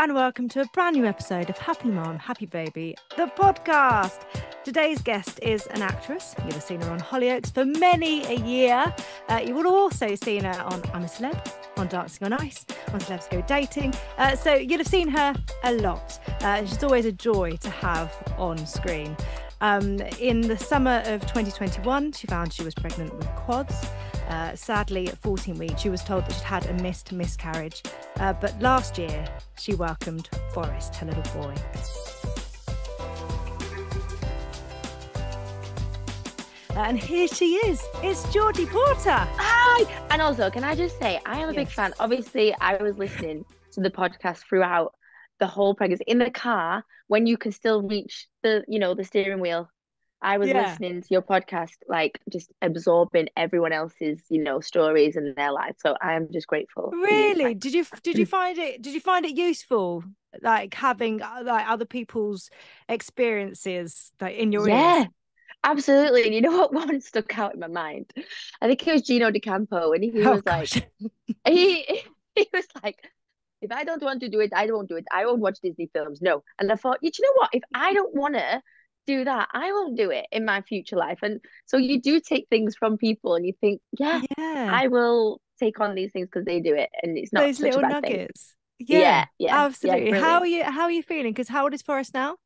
and welcome to a brand new episode of Happy Mum, Happy Baby, the podcast. Today's guest is an actress. You'll have seen her on Hollyoaks for many a year. Uh, you will have also seen her on I'm a Celeb, on Dancing on Ice, on Celebs Go Dating. Uh, so you'll have seen her a lot. Uh, she's always a joy to have on screen. Um, in the summer of 2021, she found she was pregnant with quads. Uh, sadly, at 14 weeks, she was told that she'd had a missed miscarriage. Uh, but last year, she welcomed Forrest, her little boy. And here she is. It's Jorgie Porter. Hi. And also, can I just say, I am a big fan. Obviously, I was listening to the podcast throughout the whole pregnancy in the car when you can still reach the, you know, the steering wheel. I was Yeah. listening to your podcast, like just absorbing everyone else's, you know, stories and their lives. So I am just grateful. for you. Really? Did you did you find it did you find it useful like having uh, like other people's experiences like in your yeah, ears? absolutely. And you know what one stuck out in my mind? I think it was Gino D'Acampo, and he Oh, was like, he he was like, if I don't want to do it, I don't do it. I won't watch Disney films. No. And I thought, you know what? If I don't want to do that, I won't do it in my future life. And so you do take things from people, and you think, yeah, yeah. I will take on these things because they do it, and it's not Those such a little nuggets. Yeah, Yeah, yeah, yeah, absolutely. how are you how are you feeling? Because how old is Forrest now?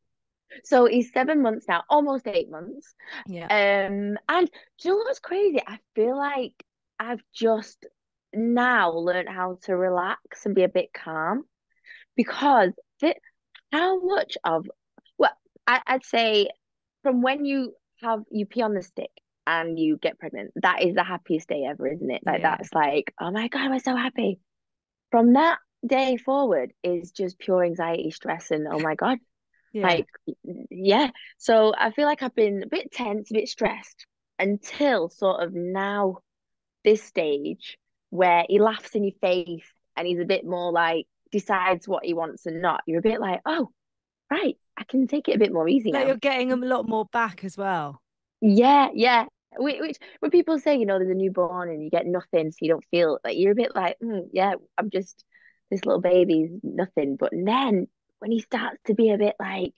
So he's seven months now, almost eight months. Yeah. Um, and do you know what's crazy? I feel like I've just now learned how to relax and be a bit calm because the, how much of I, I'd say from when you have you pee on the stick and you get pregnant, that is the happiest day ever, isn't it? Like Yeah. that's like, oh my God, we're so happy. From that day forward is just pure anxiety, stress, and oh my God. Yeah. Like, yeah. So I feel like I've been a bit tense, a bit stressed until sort of now, this stage where he laughs in your face and he's a bit more like decides what he wants and not. You're a bit like, oh, right, I can take it a bit more easy like now. you're getting a lot more back as well. Yeah, yeah. Which, which when people say, you know, there's a newborn and you get nothing, so you don't feel like you're a bit like, mm, yeah, I'm just this little baby's nothing. But then when he starts to be a bit like,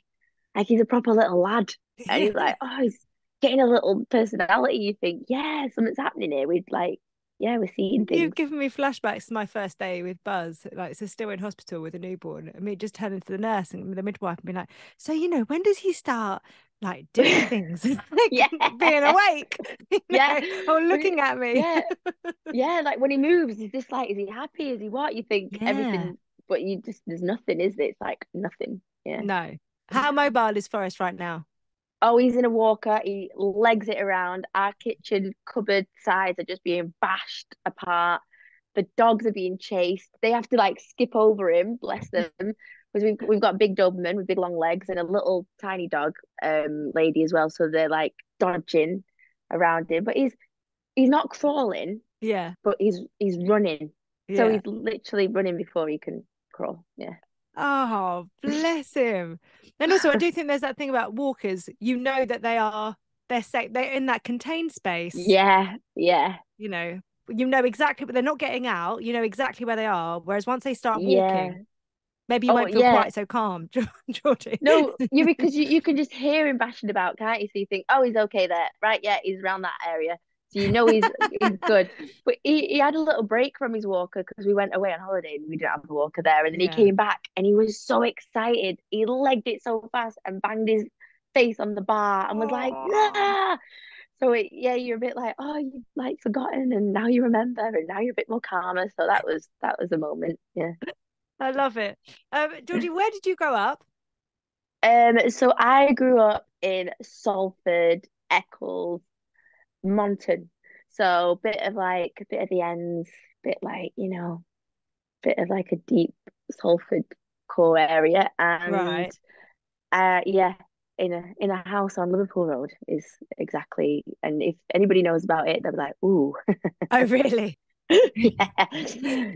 like he's a proper little lad, and he's like, oh, he's getting a little personality. You think, yeah, something's happening here. We'd like, yeah, we're seeing things. You've given me flashbacks to my first day with Buzz, like so still in hospital with a newborn, and me just turning to the nurse and the midwife and being like, "So you know, when does he start like doing things, like Yeah. being awake, you Yeah. know, or looking at me?" Yeah, yeah. Like when he moves, is this like, is he happy? Is he what? You think Yeah. everything, but you just there's nothing, is it? It's like nothing. Yeah. No. How mobile is Forrest right now? Oh, he's in a walker. He legs it around. Our kitchen cupboard sides are just being bashed apart. The dogs are being chased. They have to like skip over him, bless them, because we've we've got a big Doberman with big long legs and a little tiny dog, um, lady as well. So they're like dodging around him, but he's he's not crawling, Yeah. but he's he's running. Yeah. So he's literally running before he can crawl. Yeah. Oh, bless him. And also, I do think there's that thing about walkers. You know that they are they're safe. They're in that contained space. Yeah. Yeah. You know, you know exactly, but they're not getting out. You know exactly where they are. Whereas once they start walking, Yeah. maybe you Oh, won't feel yeah. quite so calm, Jorgie. No, you because you, you can just hear him bashing about, can't you? So you think, oh, he's okay there, right? Yeah, he's around that area, so you know he's he's good. But he, he had a little break from his walker because we went away on holiday and we didn't have a walker there, and then Yeah. he came back and he was so excited. He legged it so fast and banged his face on the bar and was like, Aw. nah. So it, yeah, you're a bit like, oh, you've like forgotten, and now you remember, and now you're a bit more calmer. So that was that was a moment, yeah. I love it. Um, Jorgie, where did you grow up? Um, so I grew up in Salford, Eccles, Monton. So a bit of like a bit of the ends, bit like, you know, bit of like a deep Salford core area. And Right. uh yeah, in a in a house on Liverpool Road is exactly and if anybody knows about it, they'll be like, ooh. Oh, really? Yeah.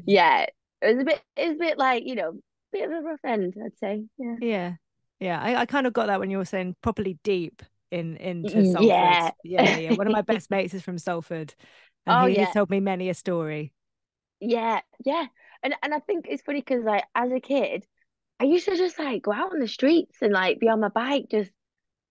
Yeah. It was a bit it was a bit like, you know, bit of a rough end, I'd say. Yeah. Yeah. Yeah. I, I kind of got that when you were saying properly deep in into Mm, Salford. yeah. Yeah. Yeah. One of my best mates is from Salford. And Oh, he, yeah. told me many a story. Yeah, yeah. And and I think it's funny because like as a kid, I used to just like go out on the streets and like be on my bike, just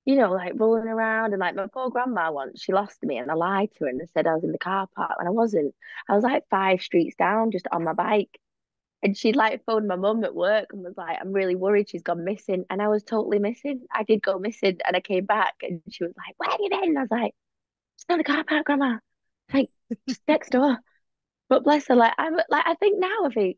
you know, like rolling around. And like my poor grandma once, she lost me, and I lied to her and I said I was in the car park, and I wasn't. I was like five streets down, just on my bike. And she'd like phoned my mum at work and was like, I'm really worried she's gone missing. And I was totally missing. I did go missing and I came back and she was like, Where have you been? And I was like, Just not the car park, Grandma. Like, just next door. But bless her, like I'm like I think now I think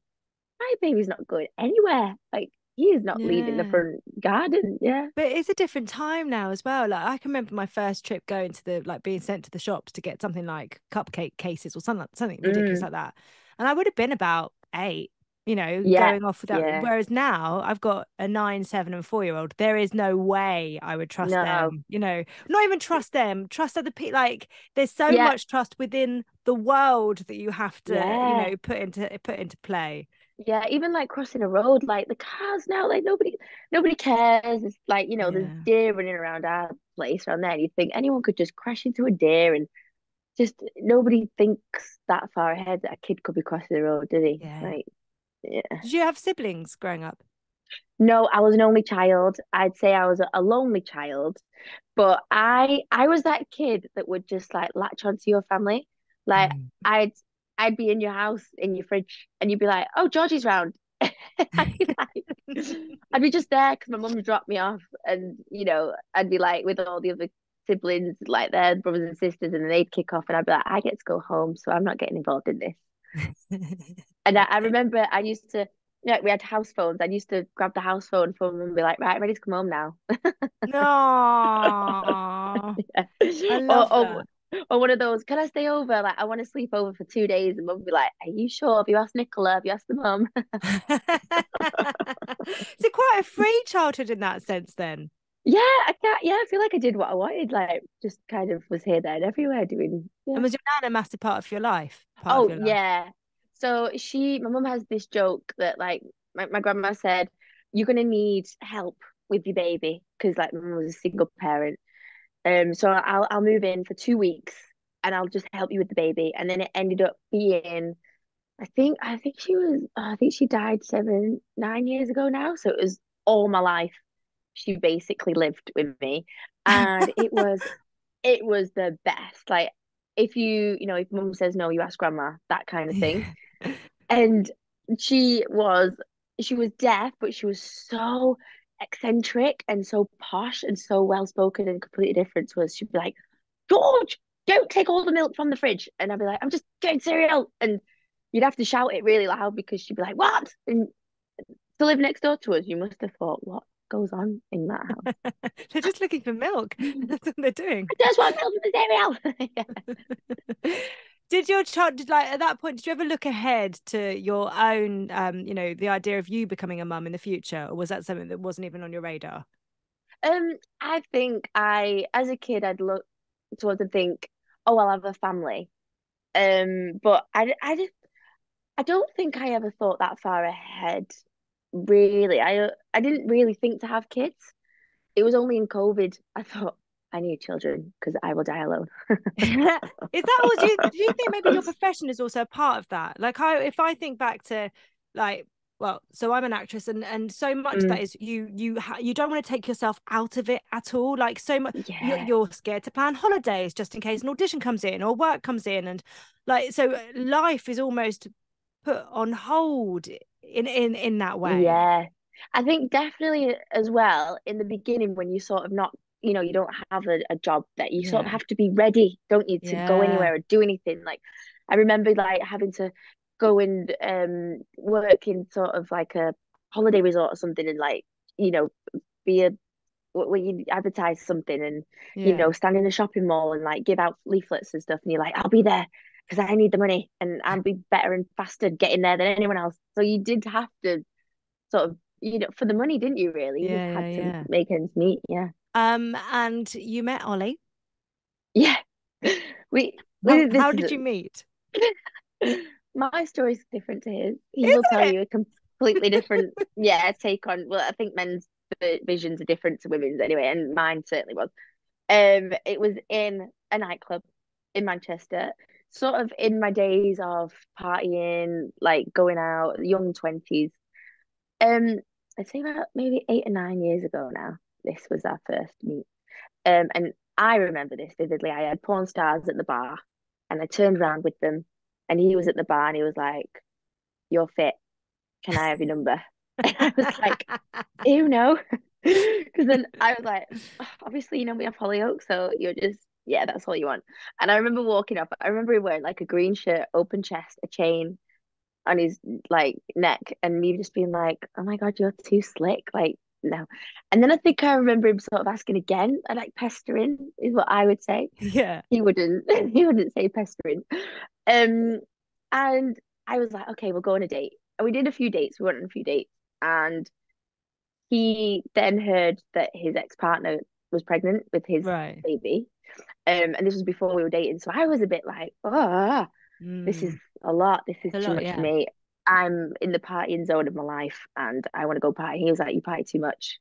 my baby's not going anywhere. Like he is not leaving the front garden. Yeah. But it's a different time now as well. Like I can remember my first trip going to the like being sent to the shops to get something like cupcake cases or something something ridiculous Mm. like that. And I would have been about eight, you know, Yeah, going off without yeah. whereas now I've got a nine, seven, and four year old. There is no way I would trust No. them, you know, not even trust them, trust other people. Like there's so Yeah. much trust within the world that you have to, you know, put into put into play. Yeah, even like crossing a road, like the cars now, like nobody nobody cares. It's like, you know, there's deer running around our place around there, and you think anyone could just crash into a deer and just nobody thinks that far ahead that a kid could be crossing the road, do they? Yeah. Like, yeah. Did you have siblings growing up? No, I was an only child. I'd say I was a, a lonely child, but I I was that kid that would just like latch onto your family. Like Mm. I'd I'd be in your house in your fridge, and you'd be like, "Oh, Jorgie's round." I'd be like, I'd be just there because my mum would drop me off, and you know, I'd be like with all the other siblings, like their brothers and sisters, and they'd kick off, and I'd be like, "I get to go home, so I'm not getting involved in this." And I, I remember I used to, you know, we had house phones. I used to grab the house phone from them and be like, "Right, ready to come home now." No. Yeah. I Or, love or, that. or one of those, can I stay over? Like, I want to sleep over for two days. And mum would be like, Are you sure? Have you asked Nicola? Have you asked the mum? it's quite a free childhood in that sense then. Yeah, I can't. Yeah, I feel like I did what I wanted. Like, just kind of was here, there, and everywhere doing. Yeah. And was your nan a massive part of your life? Oh, your life? yeah. So she, my mum has this joke that, like, my, my grandma said, You're going to need help with your baby because, like, my mum was a single parent. Um, so I'll I'll move in for two weeks and I'll just help you with the baby. And then it ended up being, I think I think she was I think she died seven, nine years ago now. So it was all my life. She basically lived with me. And it was it was the best. Like if you, you know, if mum says no, you ask grandma, that kind of thing. And she was she was deaf, but she was so eccentric and so posh and so well spoken and completely different to us. She'd be like, George, don't take all the milk from the fridge. And I'd be like, I'm just getting cereal. And you'd have to shout it really loud because she'd be like, What? And to live next door to us, you must have thought, What goes on in that house? they're just looking for milk. That's what they're doing. I just want milk from the cereal. Did your child did like at that point, did you ever look ahead to your own um, you know, the idea of you becoming a mum in the future? Or was that something that wasn't even on your radar? Um, I think I, as a kid, I'd look towards and think, oh, I'll have a family. Um, but I, I just, I don't think I ever thought that far ahead. Really, I, I didn't really think to have kids. It was only in COVID I thought I need children because I will die alone. is that or do you, do you think maybe your profession is also a part of that like i if i think back to like well so i'm an actress and and so much Mm. that is you you ha- you don't want to take yourself out of it at all like so much you're, you're scared to plan holidays just in case an audition comes in or work comes in and like so uh, life is almost put on hold in in in that way. Yeah. I think definitely as well in the beginning when you sort of not, you know, you don't have a, a job that you sort of have to be ready, don't you, to go anywhere or do anything. Like I remember like having to go and um work in sort of like a holiday resort or something and like, you know, be a where you advertise something and you know, stand in a shopping mall and like give out leaflets and stuff and you're like, I'll be there because I need the money and I'll be better and faster getting there than anyone else. So you did have to sort of, you know, for the money, didn't you really? You Yeah, had yeah, to yeah. make ends meet. Yeah. um and you met ollie Yeah. We, how, this did a- you meet my story's different to his. Is He'll tell it? you a completely different, yeah, take on. Well, I think men's visions are different to women's anyway, and mine certainly was. Um, it was in a nightclub in Manchester, sort of in my days of partying, like going out, young twenties. Um, I'd say about maybe eight or nine years ago now. This was our first meet. Um, and I remember this vividly. I had porn stars at the bar and I turned around with them and he was at the bar and he was like, You're fit. Can I have your number? And I was like, "You know." Because then I was like, Obviously, you know, we have Hollyoaks, so you're just, yeah, that's all you want. And I remember walking up, I remember him wearing like a green shirt, open chest, a chain on his like neck, and me just being like, Oh my God, you're too slick. Like, no. And then I think I remember him sort of asking again, I like pestering is what I would say. Yeah. He wouldn't he wouldn't say pestering. Um and I was like, okay, we'll go on a date. And we did a few dates, we went on a few dates, and he then heard that his ex-partner was pregnant with his Right. baby. Um, and this was before we were dating. So I was a bit like, oh, this is Mm. a lot. This is A too lot, much yeah. for me. I'm in the partying zone of my life and I want to go party. He was like, You party too much.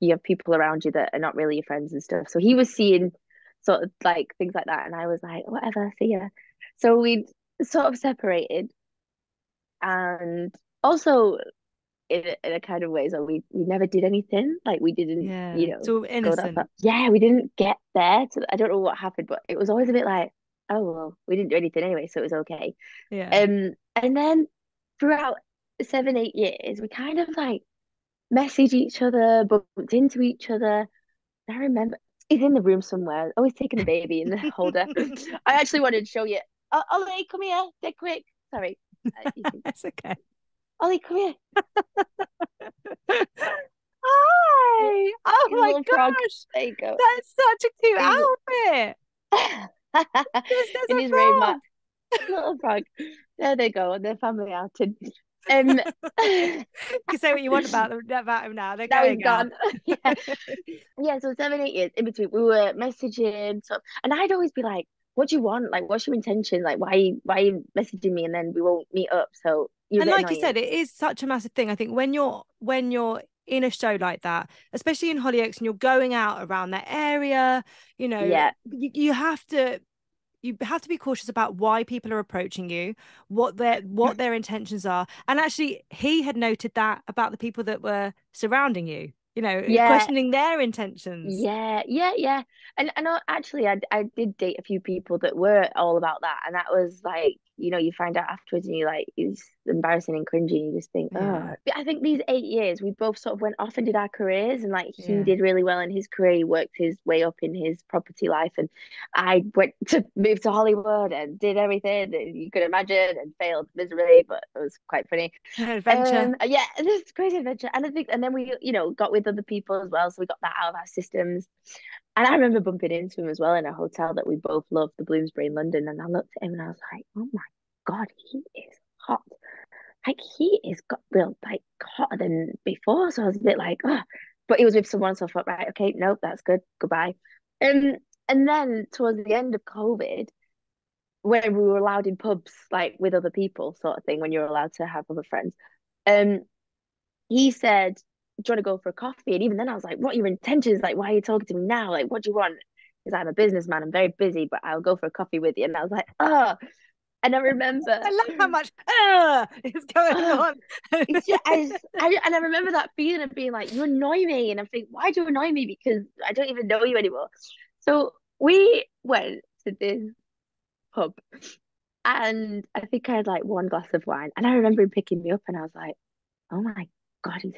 You have people around you that are not really your friends and stuff. So he was seeing sort of like things like that. And I was like, Whatever, see ya. So we sort of separated. And also in a, in a kind of way, so we, we never did anything. Like we didn't, Yeah. you know, It's all go that innocent. Yeah, we didn't get there. To, I don't know what happened, but it was always a bit like, oh well, we didn't do anything anyway, so it was okay. Yeah. Um, and then throughout seven, eight years, we kind of like messaged each other, bumped into each other. I remember he's in the room somewhere. Oh, he's taking the baby in the holder. I actually wanted to show you. Oh, Ollie, come here, dead quick. Sorry. Uh, can- It's okay. Ollie, come here. Hi. Oh my frog. gosh. There you go. That's such a cute outfit. There's, there's in a his frog. Little frog. There they go, on their family outing. Um, You can say what you want about them about him now. They're going gone. yeah. yeah, so seven, eight years in between, we were messaging, so and I'd always be like, "What do you want? Like, what's your intention? Like, why, why are you messaging me and then we won't meet up?" So and like you said, it is such a massive thing. I think when you're when you're in a show like that, especially in Hollyoaks, and you're going out around that area, you know, Yeah. you, you have to you have to be cautious about why people are approaching you, what their what mm. their intentions are. And actually, he had noted that about the people that were surrounding you. You know, Yeah. questioning their intentions. Yeah, yeah, yeah. And and I- actually, I I did date a few people that were all about that, and that was like, you know, you find out afterwards, and you're like, it's embarrassing and cringy, and you just think, Yeah. oh. I think these eight years, we both sort of went off and did our careers, and like he Yeah. did really well in his career, he worked his way up in his property life, and I went to move to Hollywood and did everything that you could imagine and failed miserably, but it was quite funny. Adventure. Um, yeah, this is crazy adventure. And I think, and then we, you know, got with other people as well. So we got that out of our systems. And I remember bumping into him as well in a hotel that we both loved, the Bloomsbury in London. And I looked at him and I was like, oh my God, he is hot. Like he is got real like hotter than before. So I was a bit like, oh, but he was with someone, so I thought, right, okay, nope, that's good. Goodbye. Um, and then towards the end of COVID, when we were allowed in pubs, like with other people, sort of thing, when you're allowed to have other friends, um, he said, Do you want to go for a coffee? And even then I was like, What are your intentions? Like, why are you talking to me now? Like, what do you want? Because I'm a businessman, I'm very busy, but I'll go for a coffee with you. And I was like, Oh, and I remember I love how much uh, is going on. just, I, just- I and I remember that feeling of being like, you annoy me, and I'm thinking, why do you annoy me? Because I don't even know you anymore. So we went to this pub, and I think I had like one glass of wine, and I remember him picking me up, and I was like, oh my god, he's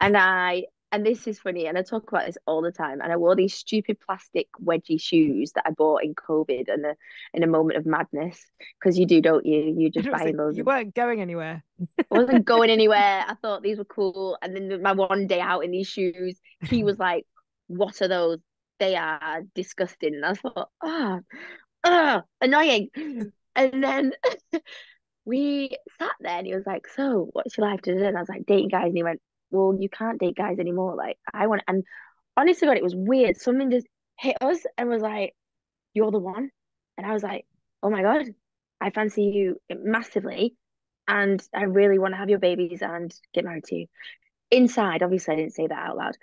and I. And this is funny, and I talk about this all the time. And I wore these stupid plastic wedgie shoes that I bought in COVID and a, in a moment of madness. Because you do, don't you? You just It was buy like, those you weren't going anywhere. I wasn't going anywhere. I thought these were cool. And then my one day out in these shoes, he was like, What are those? They are disgusting. And I thought, Ah, ah, annoying. And then we sat there and he was like, So what's your life? And I was like, Dating guys. And he went, Well, you can't date guys anymore. Like, I want, and honestly, God, it was weird. Something just hit us and was like, You're the one. And I was like, Oh my God, I fancy you massively and I really want to have your babies and get married to you. Inside, obviously, I didn't say that out loud,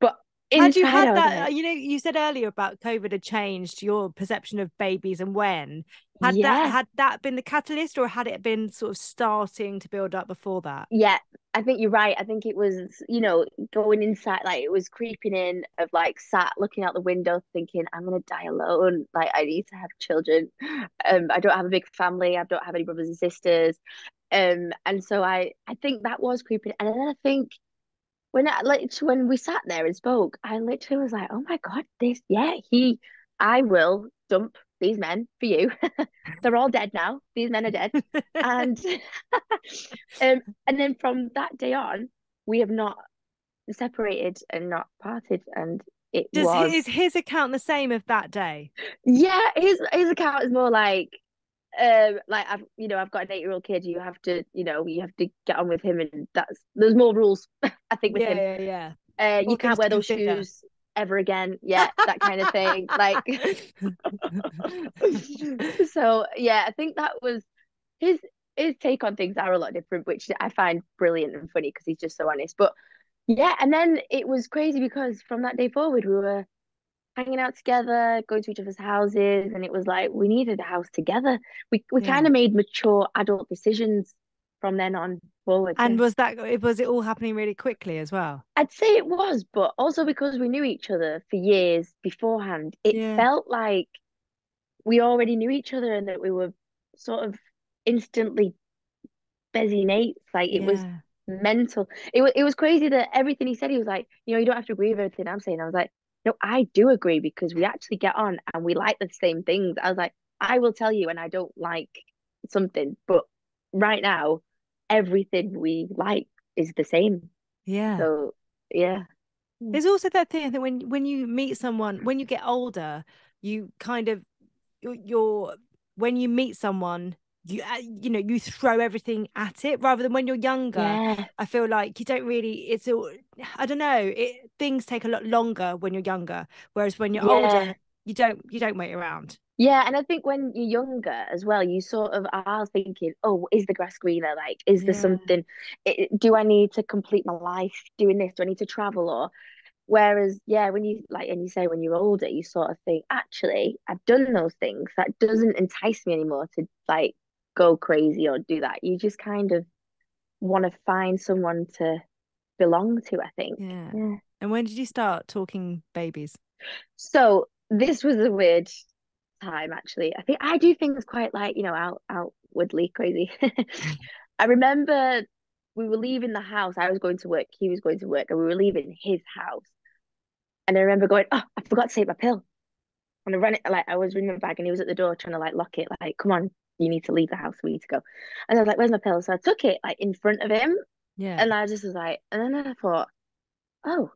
but had you had that? You know, you said earlier about COVID had changed your perception of babies and when. Had yeah. that had that been the catalyst, or had it been sort of starting to build up before that? Yeah, I think you're right. I think it was, you know, going inside, like it was creeping in of like sat looking out the window, thinking, I'm gonna die alone. Like I need to have children. Um, I don't have a big family. I don't have any brothers and sisters. Um, and so I, I think that was creeping. And then I think when I like when we sat there and spoke, I literally was like, oh my god, this, yeah, he, I will dump these men for you. They're all dead now. These men are dead. and um, and then from that day on, we have not separated and not parted. And it Does was is his account the same of that day? Yeah, his his account is more like um like I've you know I've got an eight year old kid you have to you know you have to get on with him and that's there's more rules I think with yeah, him. yeah yeah. Uh, you can't wear those shoes ever again. Yeah that kind of thing like so yeah i think that was his his take on things are a lot different which i find brilliant and funny because he's just so honest but yeah and then it was crazy because from that day forward we were hanging out together going to each other's houses and it was like we needed a house together we we yeah. kind of made mature adult decisions from then on forward. And was that it was it all happening really quickly as well? I'd say it was, but also because we knew each other for years beforehand, it yeah. felt like we already knew each other and that we were sort of instantly busy mates. Like it yeah. was mental. It was it was crazy that everything he said, he was like, you know, you don't have to agree with everything I'm saying. I was like, no, I do agree because we actually get on and we like the same things. I was like, I will tell you, and I don't like something, but right now everything we like is the same. Yeah. So yeah. Hmm. There's also that thing that when when you meet someone, when you get older, you kind of you're when you meet someone you uh, you know you throw everything at it rather than when you're younger yeah. i feel like you don't really it's all i don't know it things take a lot longer when you're younger whereas when you're yeah. older you don't you don't wait around yeah, and I think when you're younger as well, you sort of are thinking, "Oh, is the grass greener? Like, is there yeah. something? do I need to complete my life doing this? Do I need to travel?" Or whereas, yeah, when you like, and you say when you're older, you sort of think, "Actually, I've done those things. That doesn't entice me anymore to like go crazy or do that." You just kind of want to find someone to belong to. I think. Yeah. yeah. And when did you start talking babies? So this was a weird time actually. I think I do things quite like, you know, out outwardly crazy. I remember we were leaving the house. I was going to work, he was going to work, and we were leaving his house. And I remember going, Oh, I forgot to take my pill. And I ran it like I was in my bag and he was at the door trying to like lock it, like, come on, you need to leave the house, we need to go. And I was like, Where's my pill? So I took it like in front of him. Yeah. And I just was like, and then I thought, Oh,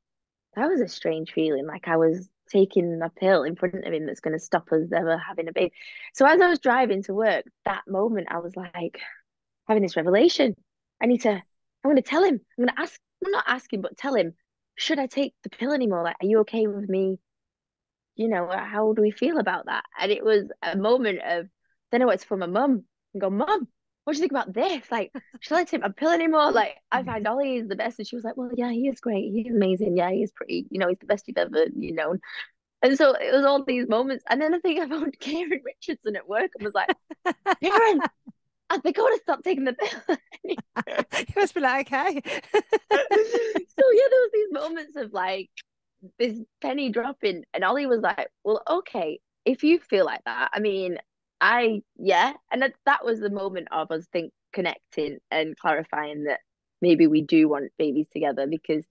that was a strange feeling. Like I was taking a pill in front of him that's going to stop us ever having a baby. So as I was driving to work, that moment I was like having this revelation. I need to. I'm going to tell him. I'm going to ask. I'm not asking, but tell him. Should I take the pill anymore? Like, are you okay with me? You know, how do we feel about that? And it was a moment of. Then I went to phone my mum and go, Mum, what do you think about this? Like, should I take my pill anymore? Like, I mm. find Ollie is the best. And she was like, well, yeah, he is great. He's amazing. Yeah, he's pretty, you know, he's the best you've ever, you know. And so it was all these moments. And then I think I found Karen Richardson at work and was like, Karen, I think I want to stop taking the pill. you must be like, okay. so yeah, there was these moments of like this penny dropping. And Ollie was like, well, okay, if you feel like that, I mean, I yeah, and that, that was the moment of us think connecting and clarifying that maybe we do want babies together because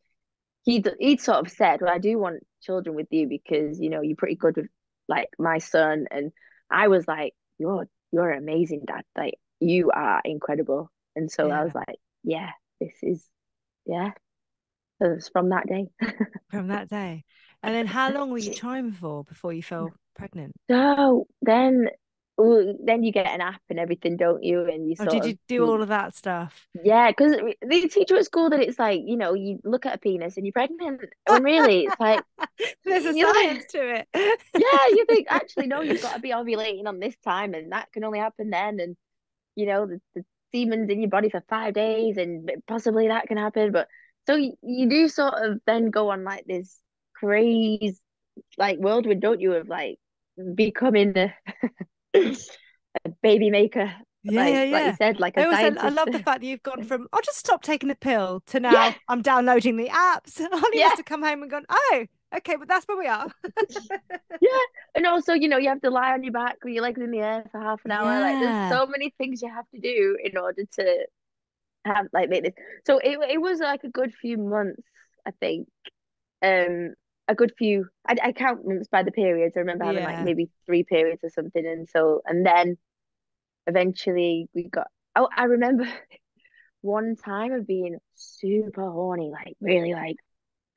he he sort of said, "Well, I do want children with you because you know you're pretty good with like my son," and I was like, "You're you're amazing, Dad. Like you are incredible." And so yeah. I was like, "Yeah, this is yeah." So it was from that day. from that day, and then how long were you trying for before you fell mm. pregnant? So then then you get an app and everything, don't you? And you oh, did you do all of that stuff? Yeah, because they teach you at school that it's like you know you look at a penis and you're pregnant, and really it's like there's a science like, to it. yeah, you think actually no, you've got to be ovulating on this time, and that can only happen then, and you know the, the semen's in your body for five days, and possibly that can happen, but so you, you do sort of then go on like this crazy like whirlwind, don't you, of like becoming a, a baby maker. Yeah, like, yeah, yeah. like you said, like I. I love the fact that you've gone from I'll just stop taking the pill to now Yeah. I'm downloading the apps. Ollie Yeah. must have come home and gone, oh, okay, but that's where we are. Yeah, and also, you know, you have to lie on your back with your legs in the air for half an hour. Like there's so many things you have to do in order to have like make this. So it it was like a good few months, I think. Um a good few I, I count months by the periods. I remember having Yeah. like maybe three periods or something. And so and then eventually we got oh I remember one time of being super horny, like really like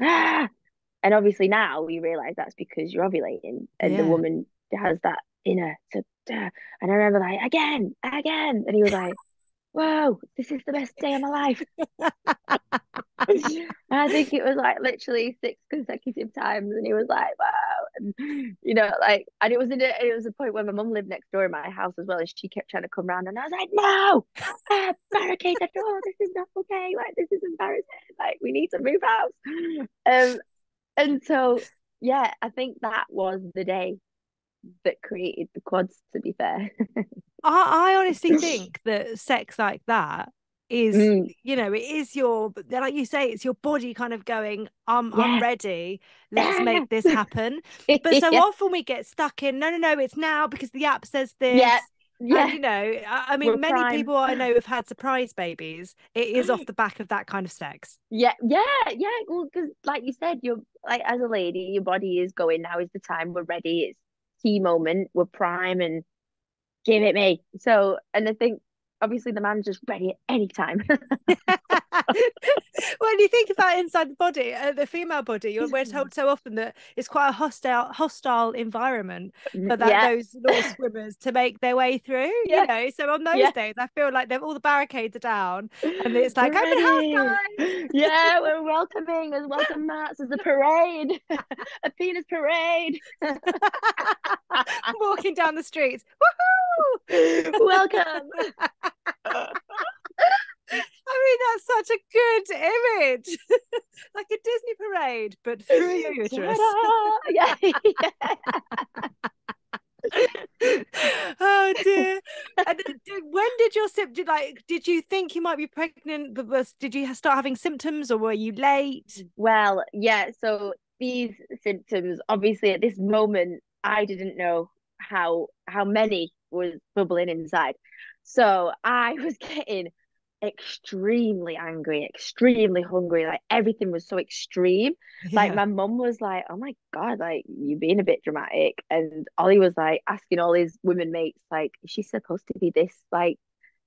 ah and obviously now we realize that's because you're ovulating and the woman has that inner to, and I remember like again, again, and he was like, "Whoa, this is the best day of my life." I think it was like literally six consecutive times, and he was like, "Wow," and you know, like, and it was in a, it was a point where my mum lived next door in my house as well, and she kept trying to come round, and I was like, "No, ah, barricade the door. This is not okay. Like, this is embarrassing. Like, we need to move house." Um, and so yeah, I think that was the day that created the quads. To be fair, I, I honestly think that sex like that is Mm. you know it is your like you say it's your body kind of going i'm i'm ready let's make this happen but so yeah, often we get stuck in no no no it's now because the app says this Yeah, and yeah, you know I, I We're mean many prime. people I know have had surprise babies it is off the back of that kind of sex yeah, yeah, yeah. Well, because like you said, you're like as a lady, your body is going. Now is the time. We're ready. It's key moment. We're prime and give it me. So, and I think obviously the man's just ready at any time. when you think about inside the body uh, the female body you're we're told so often that it's quite a hostile hostile environment for that yeah, those little swimmers to make their way through Yeah. you know so on those Yeah. days i feel like they've all the barricades are down and it's like open house guys Yeah, we're welcoming as welcome mats as a parade, a penis parade. walking down the streets Woohoo! Welcome. I mean, that's such a good image, like a Disney parade, but through your uterus. Yeah, yeah. oh dear. And did, when did your? Did like? Did you think you might be pregnant? But was did you start having symptoms, or were you late? Well, yeah, so these symptoms, obviously at this moment, I didn't know how how many was bubbling inside. So I was getting extremely angry, extremely hungry. Like everything was so extreme. Like my mum was like, "Oh my God, like you being a bit dramatic," and Ollie was like asking all his women mates, like, "Is she supposed to be this like,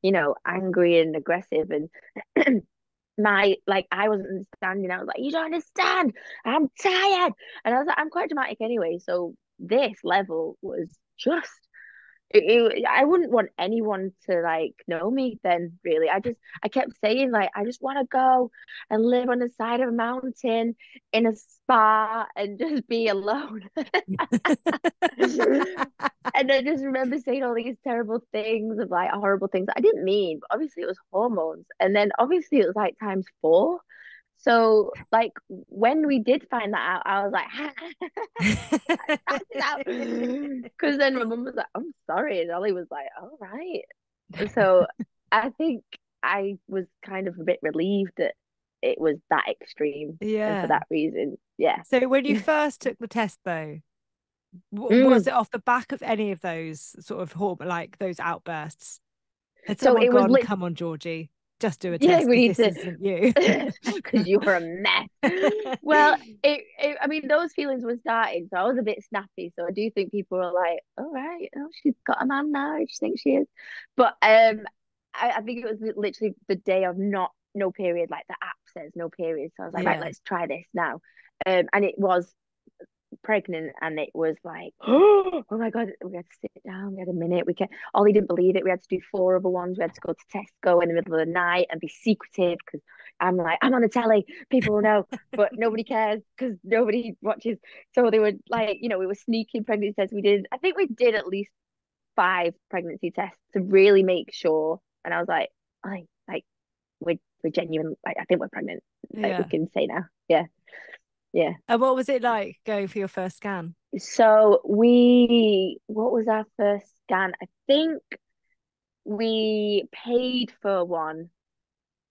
you know, angry and aggressive?" And my like I wasn't understanding. I was like, "You don't understand. I'm tired," and I was like, "I'm quite dramatic anyway." So this level was just. It, it- I wouldn't want anyone to like know me then really I just I kept saying like I just want to go and live on the side of a mountain in a spa and just be alone and I just remember saying all these terrible things of like horrible things I didn't mean, but obviously it was hormones. And then obviously it was like times four. So like when we did find that out, I was like, because then my mum was like, I'm sorry. And Ollie was like, all right. So I think I was kind of a bit relieved that it was that extreme. Yeah. for that reason, yeah. So when you first took the test, though, w- Mm. was it off the back of any of those sort of like those outbursts? Had So it was gone, lit- "Come on, Jorgie, just do a test. Yeah, we need this to- you." because you were a mess. Well, it, it, I mean, those feelings were starting, so I was a bit snappy. So I do think people were like, "All right, oh, she's got a man now. She thinks she is," but um, I, I think it was literally the day of not no period. Like the app says no period, so I was like, Yeah. "Right, let's try this now." Um, and it was pregnant, and it was like, "Oh my god!" We had to sit down. We had a minute. We can. Ollie didn't believe it. We had to do four other ones. We had to go to Tesco in the middle of the night and be secretive because I'm like, I'm on the telly. People will know, but nobody cares because nobody watches. So they were like, you know, we were sneaking pregnancy tests. We did, I think we did at least five pregnancy tests to really make sure. And I was like, I like we're we're genuine. Like I think we're pregnant. Like yeah. we can say now. Yeah. Yeah. And what was it like going for your first scan? So we, what was our first scan? I think we paid for one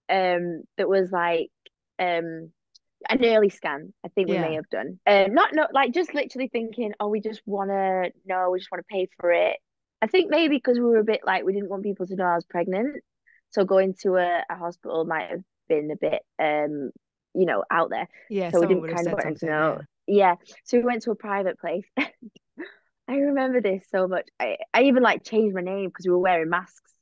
um that was like um an early scan i think we Yeah. may have done um not not like just literally thinking oh we just want to no we just want to pay for it i think maybe because we were a bit like we didn't want people to know i was pregnant so going to a, a hospital might have been a bit um you know out there. Yeah, so we didn't kind of want to know. Yeah. So we went to a private place. I remember this so much. I, I even like changed my name because we were wearing masks.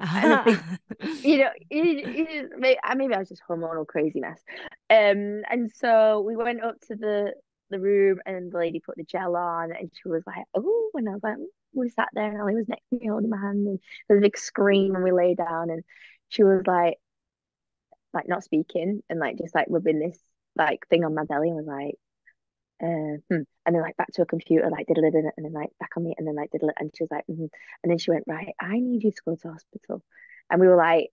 And I think- you know, it, it, maybe, maybe I was just hormonal craziness. Um, and so we went up to the the room, and the lady put the gel on, and she was like, "Oh," and I was like, we sat there, and Ellie was next to me holding my hand, and there was a big scream, and we lay down, and she was like, like not speaking, and like just like rubbing this like thing on my belly, and was like. Uh, hmm. And then like back to a computer, like diddle it, and then like back on me, and then like diddle it, and she was like, mhm. and then she went, right, I need you to go to hospital, and we were like,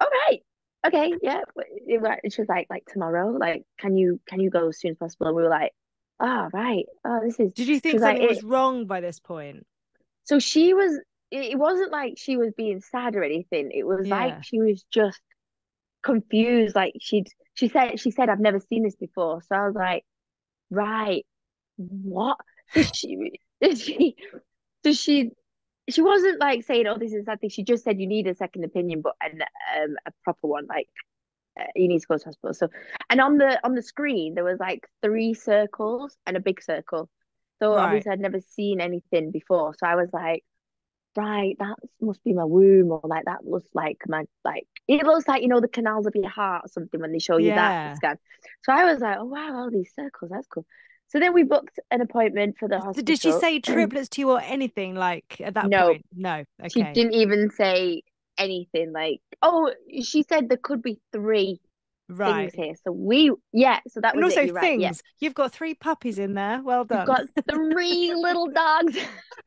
all right, okay, yeah. It She was like, like tomorrow, like, can you can you go as soon as possible? And we were like, oh right, oh this is. Did you think was like, something was it- wrong by this point? So she was. It it wasn't like she was being sad or anything. It was Yeah. like she was just confused. Like she'd she said she said I've never seen this before. So I was like, right, what? So she does she so she she wasn't like saying, "Oh, this is something." She just said, "You need a second opinion, but an um a proper one. Like uh, you need to go to hospital." So, and on the on the screen there was like three circles and a big circle. So Right. obviously I'd never seen anything before. So I was like, "Right, that must be my womb," or like that looks like my like it looks like you know the canals of your heart or something when they show you Yeah. that scan. So I was like, "Oh wow, all these circles. That's cool." So then we booked an appointment for the So hospital. Did she say triplets to you or anything like at that No. point? No. She Okay. didn't even say anything like, oh, she said there could be three Right. things here. So we, yeah, so that And was also it. You're right. Yeah. things. You've got three puppies in there. Well done. got three little dogs.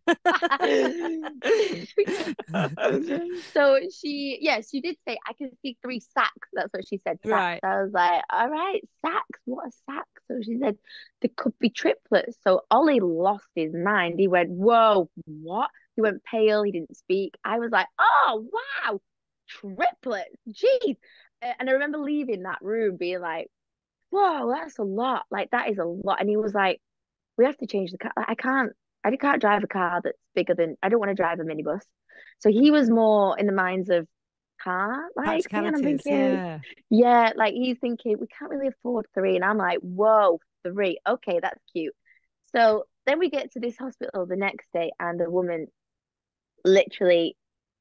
so she, yeah, she did say, I can see three sacks. That's what she said. Sacks. Right. I was like, all right, sacks. What a sack. So she said, there could be triplets. So Ollie lost his mind. He went, whoa, what? He went pale. He didn't speak. I was like, oh, wow, triplets. Jeez. And I remember leaving that room being like, whoa, that's a lot. Like, that is a lot. And he was like, we have to change the car. Like, I can't, I can't drive a car that's bigger than, I don't want to drive a minibus. So he was more in the minds of car, like, I'm thinking, Yeah. yeah, like he's thinking we can't really afford three, and I'm like, whoa, three, okay, that's cute. So then we get to this hospital the next day, and the woman literally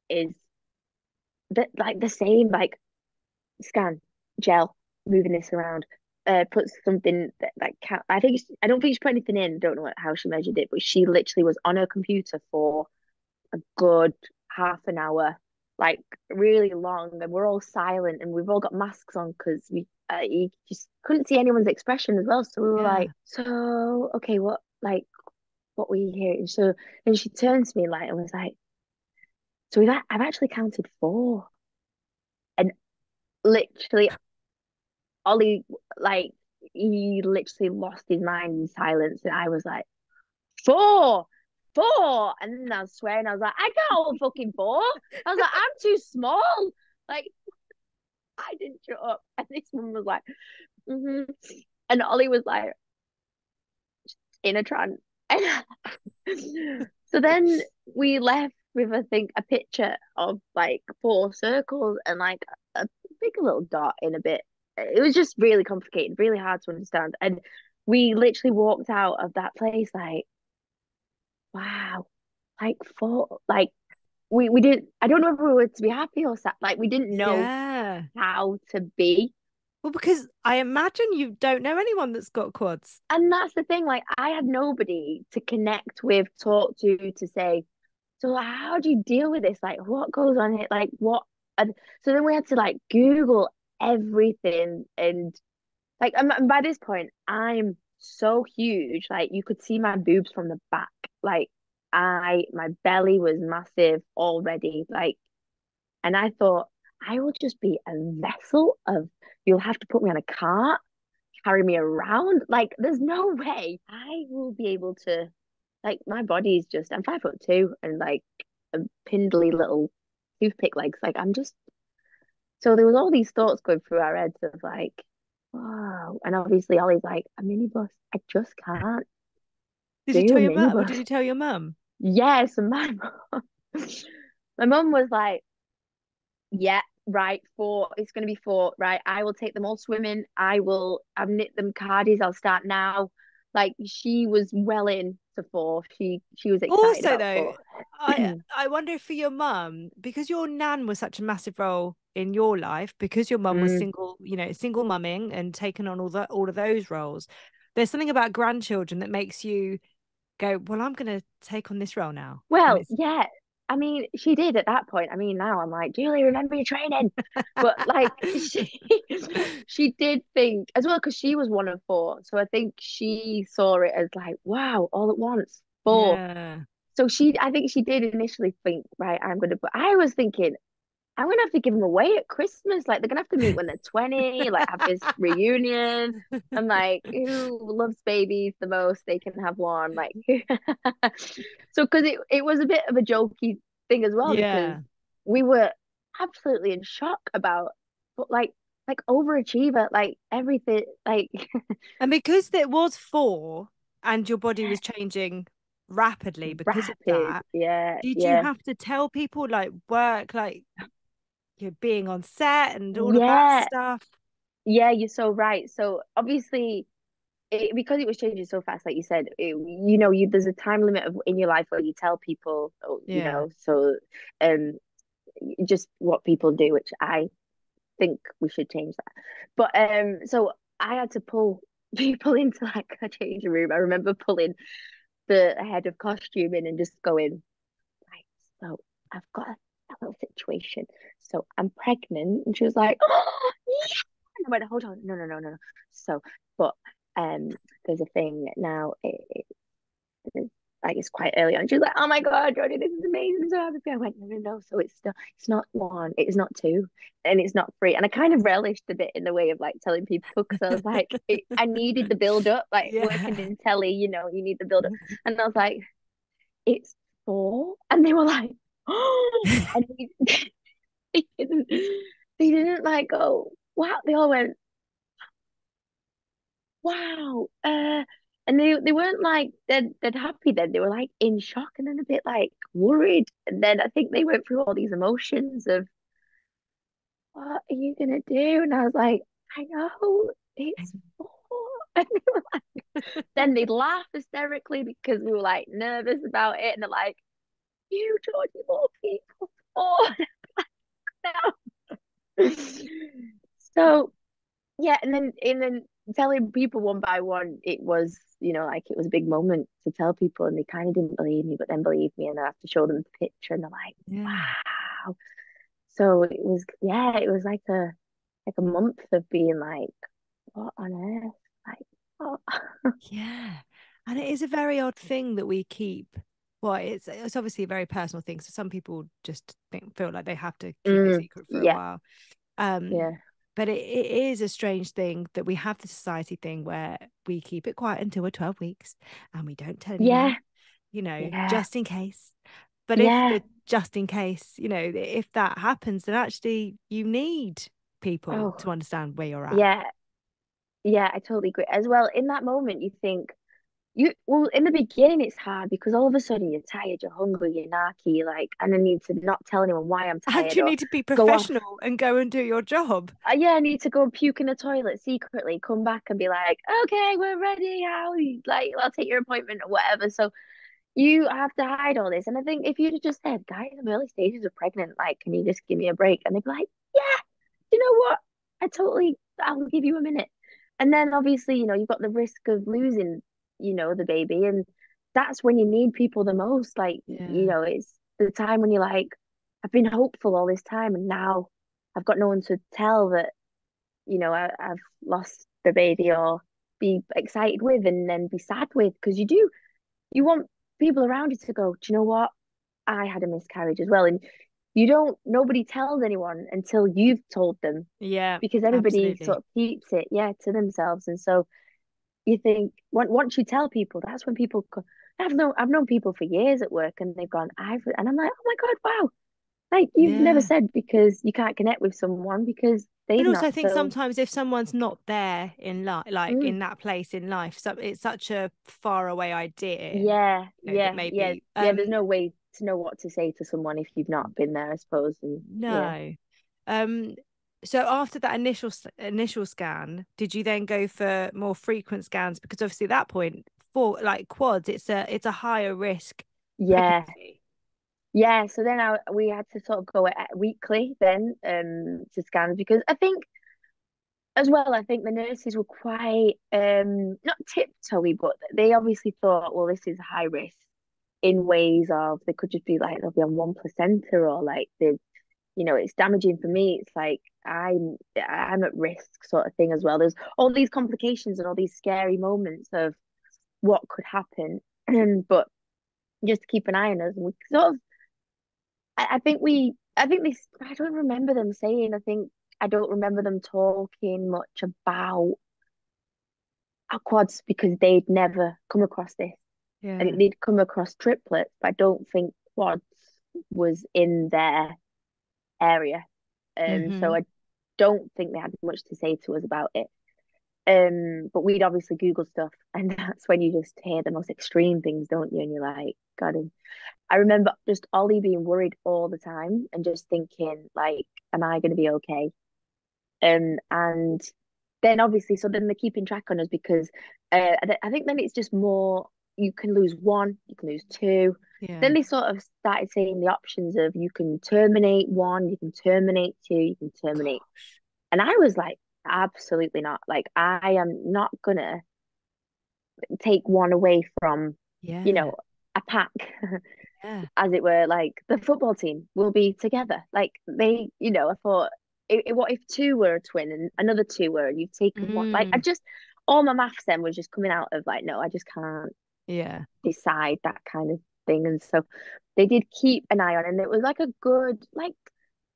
is the, like the same, like scan gel, moving this around, uh, puts something that like I think she- I don't think she put anything in. Don't know what, how she measured it, but she literally was on her computer for a good half an hour, like really long, and we're all silent, and we've all got masks on because we uh, you just couldn't see anyone's expression as well. So we were Yeah. like, so okay, what like what were you hearing? So and she turned to me like and was like, so we've I've actually counted four, literally Ollie like he literally lost his mind in silence, and I was like, four, four, and then I was swearing, I was like, I can't hold fucking four. I was like, I'm too small. Like, I didn't shut up, and this one was like, mm-hmm. and Ollie was like, in a trance. And so then we left with I think a picture of like four circles and like a big little dot in a bit. It was just really complicated, really hard to understand. And we literally walked out of that place like, wow, like four, like we we didn't. I don't know if we were to be happy or sad. Like we didn't know Yeah. how to be. Well, because I imagine you don't know anyone that's got quads. And that's the thing, like I had nobody to connect with, talk to, to say, so how do you deal with this? Like what goes on here? Like what? And so then we had to like Google everything and like and, and by this point I'm so huge, like you could see my boobs from the back. Like I my belly was massive already. Like and I thought I will just be a vessel of you'll have to put me on a cart carry me around. Like, there's no way I will be able to. Like, my body's just. I'm five foot two and like a pindly little toothpick legs. Like, I'm just. So there was all these thoughts going through our heads of like, wow. And obviously, Ollie's like a minibus. I just can't. Did you tell your mum? Did you tell your mum? Yes, and my mum. my mum was like, yeah, right, four, it's going to be four, right, I will take them all swimming. I will, I've knit them cardies. I'll start now. Like she was well in to four. She she was excited. Also, though, I I wonder for your mum because your nan was such a massive role in your life because your mum mm. was single, you know, single mumming and taken on all that all of those roles. There's something about grandchildren that makes you go, well, I'm going to take on this role now. Well, yeah, I mean, she did at that point. I mean, now I'm like, Julie, remember your training. But like, she she did think as well because she was one of four. So I think she saw it as like, wow, all at once, four. Yeah. So she, I think she did initially think, right, I'm gonna. But I was thinking, I'm gonna have to give them away at Christmas. Like they're gonna have to meet when they're 20, like have this reunion. I'm like, who loves babies the most? They can have one. Like so because it, it was a bit of a jokey thing as well, yeah. because we were absolutely in shock about but like like overachiever, like everything like and because there was four and your body was changing rapidly because Rapid, of that. Yeah. Did yeah. you have to tell people like work like you're being on set and all yeah. of that stuff. Yeah, you're so right. So obviously, it, because it was changing so fast, like you said, it, you know, you there's a time limit of in your life where you tell people, oh, yeah. you know, so um, just what people do, which I think we should change that. But um, so I had to pull people into like a changing room. I remember pulling the head of costuming and just going, right, so I've got a situation. So I'm pregnant. And she was like, oh, yeah. And I went, hold on. No, no, no, no, no. So, but um, there's a thing now. It, it, it, like it's quite early on. She was like, "Oh my god, Jodie, this is amazing!" So happy. I went, "No, no, no." So it's still, it's not one, it's not two, and it's not three. And I kind of relished a bit in the way of like telling people because I was like, it, I needed the build up, like yeah. working in telly. You know, you need the build up, and I was like, "It's four. and they were like, and they, they didn't they didn't like go wow they all went wow uh and they they weren't like they're, they're happy then. They were like in shock and then a bit like worried. And then I think they went through all these emotions of what are you gonna do? And I was like I know it's four and they were like then they'd laugh hysterically because we were like nervous about it and they're like you Jorgie more people. Oh so yeah and then and then telling people one by one it was you know like it was a big moment to tell people and they kind of didn't believe me but then believed me and I have to show them the picture and they're like yeah. wow. So it was yeah it was like a like a month of being like what on earth? Like what oh. yeah and it is a very odd thing that we keep well it's it's obviously a very personal thing so some people just think feel like they have to keep mm, a secret for yeah. a while um yeah but it, it is a strange thing that we have the society thing where we keep it quiet until we're 12 weeks and we don't tell anyone yeah you know yeah. just in case but yeah. if the, just in case you know if that happens then actually you need people oh. to understand where you're at yeah yeah i totally agree as well in that moment you think you well in the beginning it's hard because all of a sudden you're tired, you're hungry, you're narky, like, and I need to not tell anyone why I'm tired. And you need to be professional go and go and do your job. Uh, yeah, I need to go and puke in the toilet secretly, come back and be like, okay, we're ready. How like I'll take your appointment or whatever. So you have to hide all this. And I think if you'd just said, guys, I'm early stages of pregnant, like, can you just give me a break? And they'd be like, yeah, you know what? I totally, I'll give you a minute. And then obviously, you know, you've got the risk of losing you know the baby. And that's when you need people the most. Like yeah. you know it's the time when you're like i've been hopeful all this time and now i've got no one to tell that you know I, i've lost the baby or be excited with and then be sad with. Because you do you want people around you to go do you know what? I had a miscarriage as well. And you don't nobody tells anyone until you've told them Yeah, because everybody absolutely. sort of keeps it yeah to themselves. And so you think on- once you tell people that's when people I've known I've known people for years at work and they've gone I've and I'm like oh my God wow. Like you've never said because you can't connect with someone because they've And also, I think so sometimes if someone's not there in life, like mm, in that place in life, so it's such a far away idea, yeah you know, yeah yeah maybe yeah there's um no way to know what to say to someone if you've not been there I suppose and yeah. No. Um so after that initial initial scan, did you then go for more frequent scans? Because obviously at that point, for like quads, it's a it's a higher risk yeah pregnancy. Yeah, so then I we had to sort of go at weekly then um to scans because I think as well I think the nurses were quite um not tiptoey but they obviously thought well this is high risk in ways of they could just be like they'll be on one placenta or like they you know it's damaging for me it's like I'm I'm at risk sort of thing as well there's all these complications and all these scary moments of what could happen but just keep an eye on us and we sort of I, I think we, I think this, I don't remember them saying, I think, I don't remember them talking much about our quads because they'd never come across this. Yeah. think they'd come across triplets, but I don't think quads was in their area. Um, so hmm I don't think they had much to say to us about it. Um, but we'd obviously Google stuff, and that's when you just hear the most extreme things, don't you? And you're like, God, and I remember just Ollie being worried all the time and just thinking, like, am I going to be okay? Um, and then obviously, so then they're keeping track on us because uh, I think then it's just more, you can lose one, you can lose two. Yeah. Then they sort of started saying the options of you can terminate one, you can terminate two, you can terminate. Gosh. And I was like, absolutely not. Like, I am not gonna take one away from, Yeah. you know, a pack. Yeah. as it were, like the football team will be together. Like they, you know, I thought, it, it- what if two were a twin and another two were, and you've taken one? Like I Mm. just, all my maths then was just coming out of like, no, I just can't Yeah. decide that kind of thing. And so they did keep an eye on, it, and it was like a good, like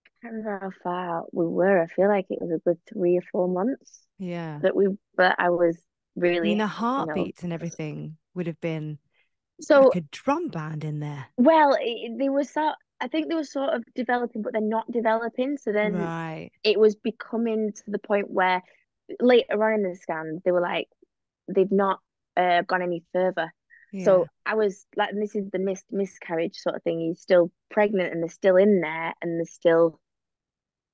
I can't remember how far we were. I feel like it was a good three or four months Yeah. that we, but I was really I mean, the you know, heartbeats and everything would have been so like a drum band in there. well, it, they were sort. I think they were sort of developing, but they're not developing. So then Right. it was becoming to the point where later on in the scan they were like they've not uh, gone any further Yeah. so i was like this is the mis- miscarriage sort of thing he's still pregnant and they're still in there and they're still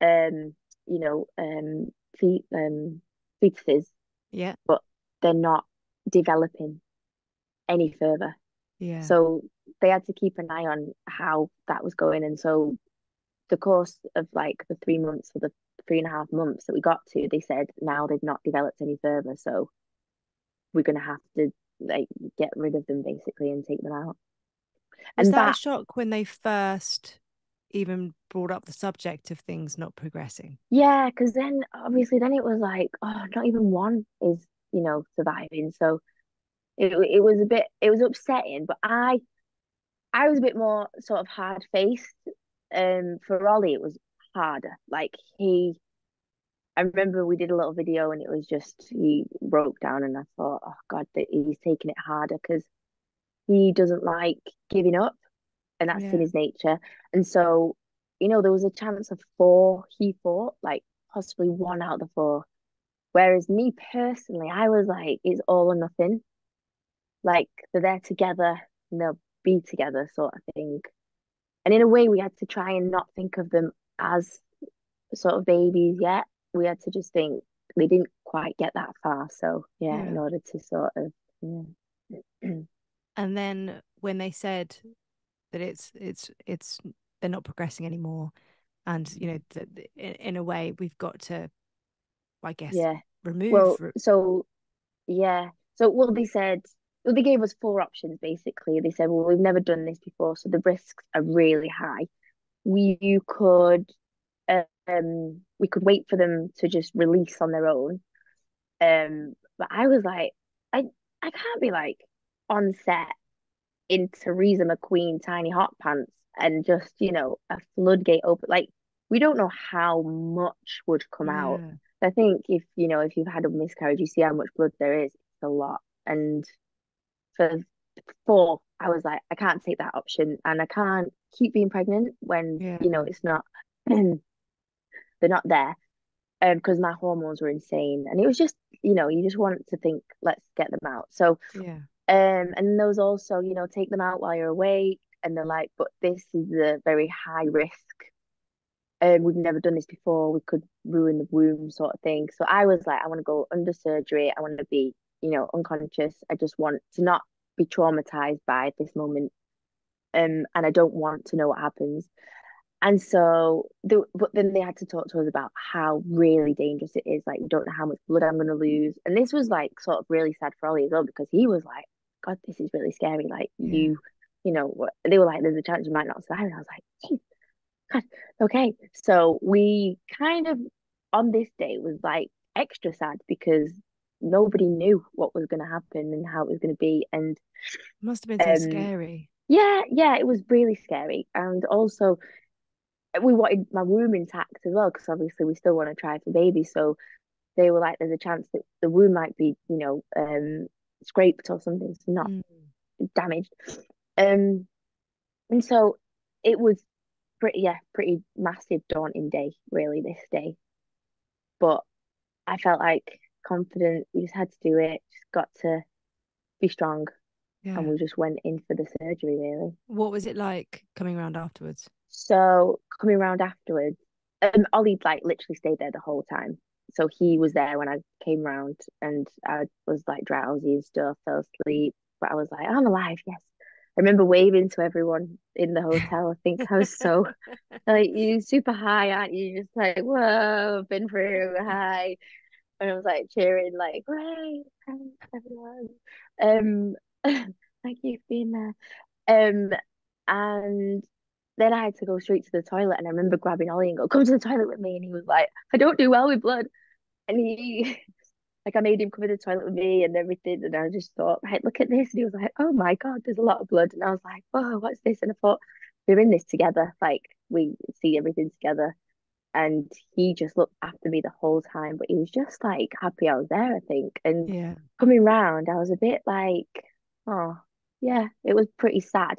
um you know um fe- um fetuses Yeah. But they're not developing any further Yeah. so they had to keep an eye on how that was going and so the course of like the three months or the three and a half months that we got to, they said now they've not developed any further, so we're gonna have to like get rid of them basically and take them out. Was And that a that, shock when they first even brought up the subject of things not progressing? yeah, because then obviously then it was like, oh, not even one is, you know, surviving. So it it was a bit it was upsetting, but I I was a bit more sort of hard faced. Um, for Ollie, it was harder. Like he I remember we did a little video and it was just he broke down and I thought, oh God, that he's taking it harder because he doesn't like giving up and that's Yeah. in his nature. And so, you know, there was a chance of four he fought, like possibly one out of the four. Whereas me personally, I was like, it's all or nothing. Like they're there together and they'll be together, sort of thing. And in a way, we had to try and not think of them as sort of babies yet. We had to just think they didn't quite get that far. So yeah, in order to sort of yeah. And then when they said that it's it's it's they're not progressing anymore, and you know that in, in a way we've got to, I guess, Yeah. remove. Well, so yeah. So well they said well they gave us four options basically. They said, Well, we've never done this before, so the risks are really high. We you could um we could wait for them to just release on their own. Um but I was like, I I can't be like on set in Theresa McQueen tiny hot pants and just, you know, a floodgate open. Like, we don't know how much would come out. I think if, you know, if you've had a miscarriage, you see how much blood there is. It's a lot. And for four, I was like, I can't take that option and I can't keep being pregnant when, Yeah. you know, it's not, they're not there. Um, because my hormones were insane. And it was just, you know, you just want to think, let's get them out. So, Yeah. um, and those also, you know, take them out while you're awake. And they're like, but this is a very high risk. Um, we've never done this before. We could ruin the womb, sort of thing. So I was like, I want to go under surgery. I want to be, you know, unconscious. I just want to not be traumatized by this moment. Um, and I don't want to know what happens. And so, the, but then they had to talk to us about how really dangerous it is. Like, you don't know how much blood I'm going to lose. And this was like sort of really sad for Ollie as well because he was like, God, this is really scary. Like, Yeah. you, you know, they were like, there's a chance you might not survive. And I was like, "Jeez, God, okay. So we kind of on this day was like extra sad because nobody knew what was going to happen and how it was going to be. And Must have been so um, scary. yeah, yeah, it was really scary. And also, we wanted my womb intact as well because obviously we still want to try for babies. So they were like, there's a chance that the womb might be, you know, um, scraped or something, so not Mm. damaged. Um, and so it was pretty, yeah, pretty massive, daunting day, really, this day. But I felt like confident. We just had to do it. Just got to be strong, Yeah. and we just went in for the surgery, really. What was it like coming around afterwards? So coming around afterwards, um, Ollie like literally stayed there the whole time. So he was there when I came round, and I was like drowsy and stuff, fell asleep. But I was like, I'm alive, yes. I remember waving to everyone in the hotel. I think I was so like you super high, aren't you? Just like, whoa, been through high. And I was like cheering, like, great, thanks everyone. Um, thank you for being there. Um, and then I had to go straight to the toilet, and I remember grabbing Ollie and go, "Come to the toilet with me," and he was like, "I don't do well with blood," and he, like, I made him come to the toilet with me and everything, and I just thought, right, look at this, and he was like, "Oh my God, there's a lot of blood," and I was like, "Whoa, what's this?" And I thought, we're in this together, like we see everything together. And he just looked after me the whole time, but he was just like happy I was there, I think. And Yeah. coming round, I was a bit like, oh, yeah, it was pretty sad.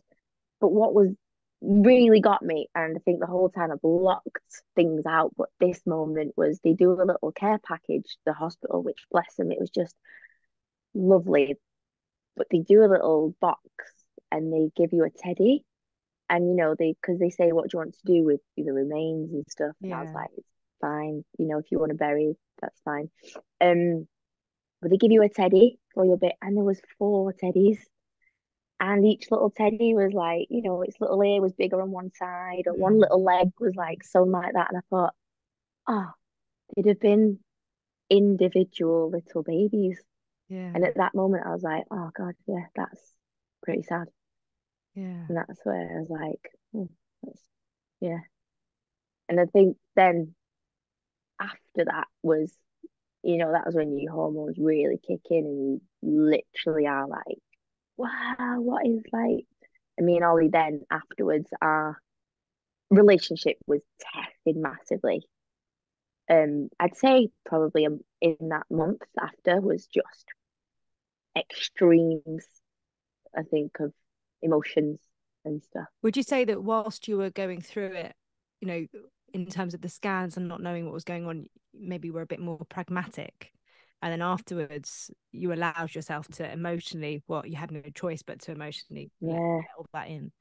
But what was really got me, and I think the whole time I blocked things out, but this moment was they do a little care package, the hospital, which bless them, it was just lovely. But they do a little box and they give you a teddy. And you know, they because they say what do you want to do with the remains and stuff. And I was like, it's fine, you know, if you want to bury, that's fine. Um, but they give you a teddy for your bit, and there was four teddies. And each little teddy was like, you know, its little ear was bigger on one side, or one Mm. little leg was like sewn like that. And I thought, oh, they'd have been individual little babies. Yeah. And at that moment, I was like, oh God, yeah, that's pretty sad. Yeah. And that's where I was like, that's, yeah. And I think then after that was, you know, that was when your hormones really kick in and you literally are like, wow, what is like? And me and Ollie then afterwards, our relationship was tested massively. Um, I'd say probably um, in that month after was just extremes, I think, of emotions and stuff. Would you say that whilst you were going through it, you know, in terms of the scans and not knowing what was going on, maybe were a bit more pragmatic? And then afterwards, you allowed yourself to emotionally, well, you had no choice but to emotionally Yeah. all that in.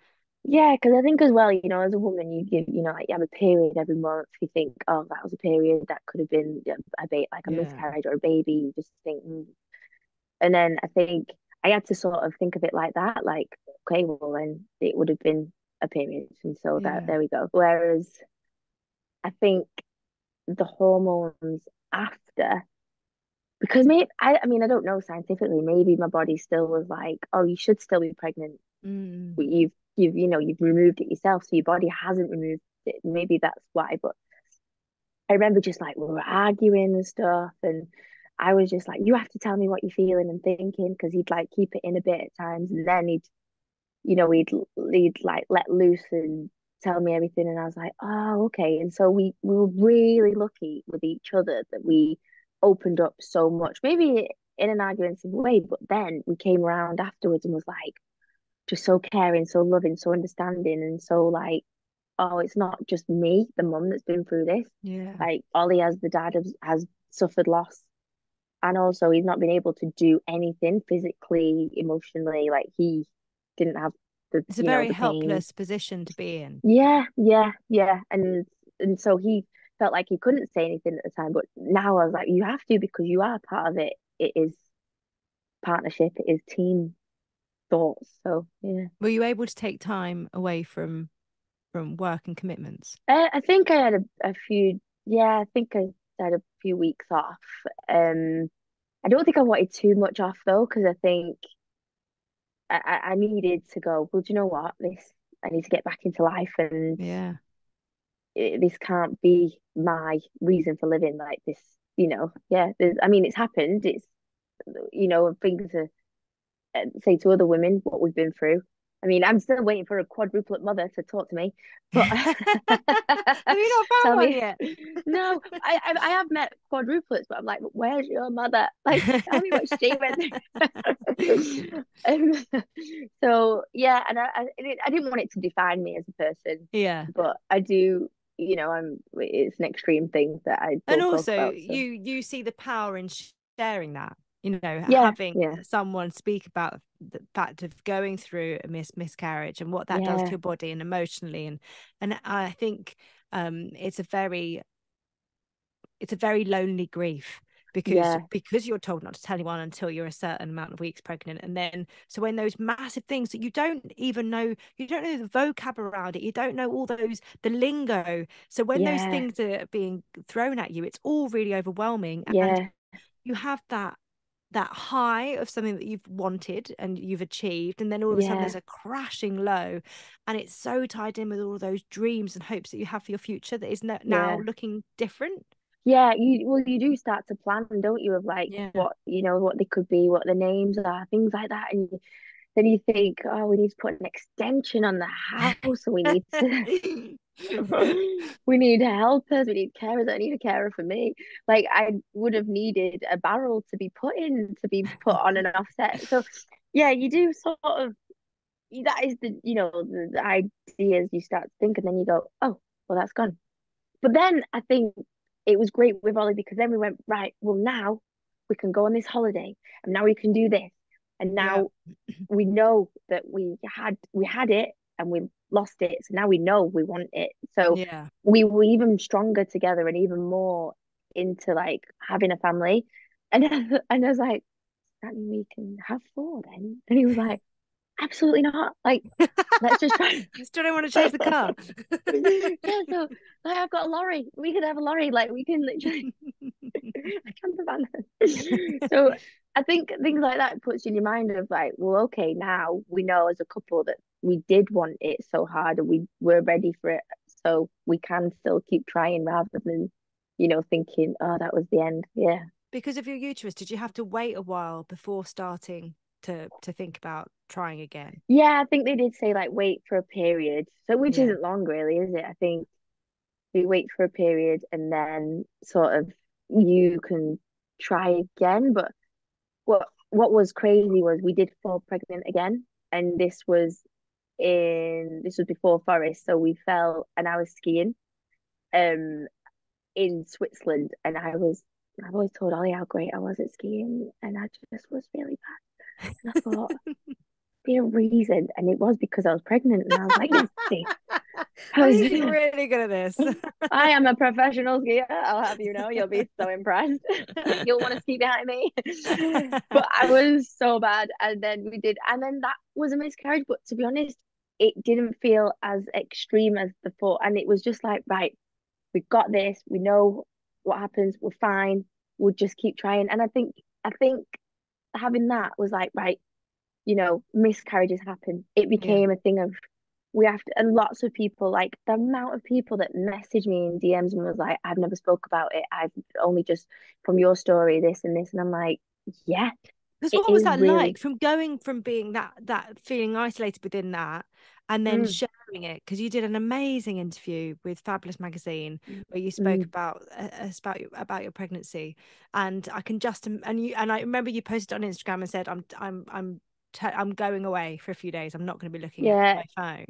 Yeah, because I think as well, you know, as a woman, you give, you know, like you have a period every month. You think, oh, that was a period that could have been a bit like a Yeah. miscarriage or a baby. You just think, mm. and then I think I had to sort of think of it like that, like, okay, well, then it would have been a period, and so that there we go. Whereas I think the hormones after, because maybe I, I mean, I don't know scientifically, maybe my body still was like, oh, you should still be pregnant Mm. but you've you've you know you've removed it yourself, so your body hasn't removed it. Maybe that's why. But I remember just like we were arguing and stuff, and I was just like, you have to tell me what you're feeling and thinking, because he'd like keep it in a bit at times, and then he'd you know, he'd he'd like let loose and tell me everything, and I was like, oh, okay. And so we we were really lucky with each other that we opened up so much, maybe in an argumentative way, but then we came around afterwards and was like just so caring, so loving, so understanding, and so like, oh, it's not just me, the mum, that's been through this. Yeah. Like Ollie, as the dad, has, has suffered loss, and also he's not been able to do anything physically, emotionally. Like he didn't have the. It's a you know, very pain. helpless position to be in. Yeah, yeah, yeah, and and so he felt like he couldn't say anything at the time, but now I was like, you have to because you are part of it. It is partnership. It is team thoughts. So yeah. Were you able to take time away from from work and commitments? I, I think I had a, a few. Yeah, I think I had a few weeks off. Um, I don't think I wanted too much off though, because I think I, I needed to go. Well, do you know what? This I need to get back into life, and Yeah. It, this can't be my reason for living like this. You know, yeah. There's, I mean, it's happened. It's you know, things to uh, say to other women what we've been through. I mean, I'm still waiting for a quadruplet mother to talk to me. But Have you not found one me- yet? no, I, I I have met quadruplets, but I'm like, where's your mother? Like, tell me what she went um, so yeah, and I, I I didn't want it to define me as a person, Yeah. but I do, you know, I'm it's an extreme thing that I And also about, so. you you see the power in sharing that. You know, Yeah, having yeah. someone speak about the fact of going through a mis- miscarriage and what that does to your body and emotionally and and I think um it's a very it's a very lonely grief because Yeah. because you're told not to tell anyone until you're a certain amount of weeks pregnant and then so when those massive things that you don't even know you don't know the vocab around it you don't know all those the lingo so when those things are being thrown at you it's all really overwhelming and yeah, you have that that high of something that you've wanted and you've achieved and then all of a sudden there's a crashing low and it's so tied in with all those dreams and hopes that you have for your future that is no, now Yeah. looking different yeah. You well, you do start to plan, don't you? Of like Yeah. what you know, what they could be, what the names are, things like that, and you, then you think, oh, we need to put an extension on the house, we need to. we need helpers, we need carers. I need a carer for me. Like I would have needed a barrel to be put in to be put on an offset. So yeah, you do sort of that is the you know the, the ideas you start to think and then you go, oh well that's gone. But then I think it was great with Ollie because then we went, right, well now we can go on this holiday and now we can do this. And now we know that we had we had it and we lost it. So now we know we want it. So yeah we were even stronger together and even more into like having a family. And and I was like, that mean we can have four then? And he was like, absolutely not. Like, let's just try. I still don't want to chase the car yeah, so like I've got a lorry. We could have a lorry. Like we can literally a camper van. so I think things like that puts you in your mind of like, well, okay, now we know as a couple that we did want it so hard and we were ready for it. So we can still keep trying rather than, you know, thinking, oh, that was the end. Yeah. because of your uterus did you have to wait a while before starting to to think about trying again Yeah, I think they did say like wait for a period. So which Yeah. isn't long really, is it? I think we wait for a period and then sort of you can try again. But what what was crazy was we did fall pregnant again, and this was in this was before Forest, so we fell and I was skiing um in Switzerland and I was I've always told Ollie how great I was at skiing and I just was really bad. And I thought be a reason and it was because I was pregnant and I was like, yes, see, Are was- you really good at this I am a professional skier. I'll have you know, you'll be so impressed. You'll want to ski behind me. but I was so bad. And then we did, and then that was a miscarriage. But to be honest, it didn't feel as extreme as before. And it was just like, right, we got this. We know what happens. We're fine. We'll just keep trying. And I think, I think having that was like, right, you know, miscarriages happen. It became a thing of we have to, and lots of people like the amount of people that messaged me in DMs and was like, I've never spoke about it. I've only just from your story, this and this. And I'm like, yeah, Because what was that really... like from going from being that that feeling isolated within that and then mm. sharing it because you did an amazing interview with Fabulous magazine where you spoke mm. about uh, about about your pregnancy and I can just and you and I remember you posted on Instagram and said I'm I'm I'm i I'm going away for a few days I'm not going to be looking yeah. at my phone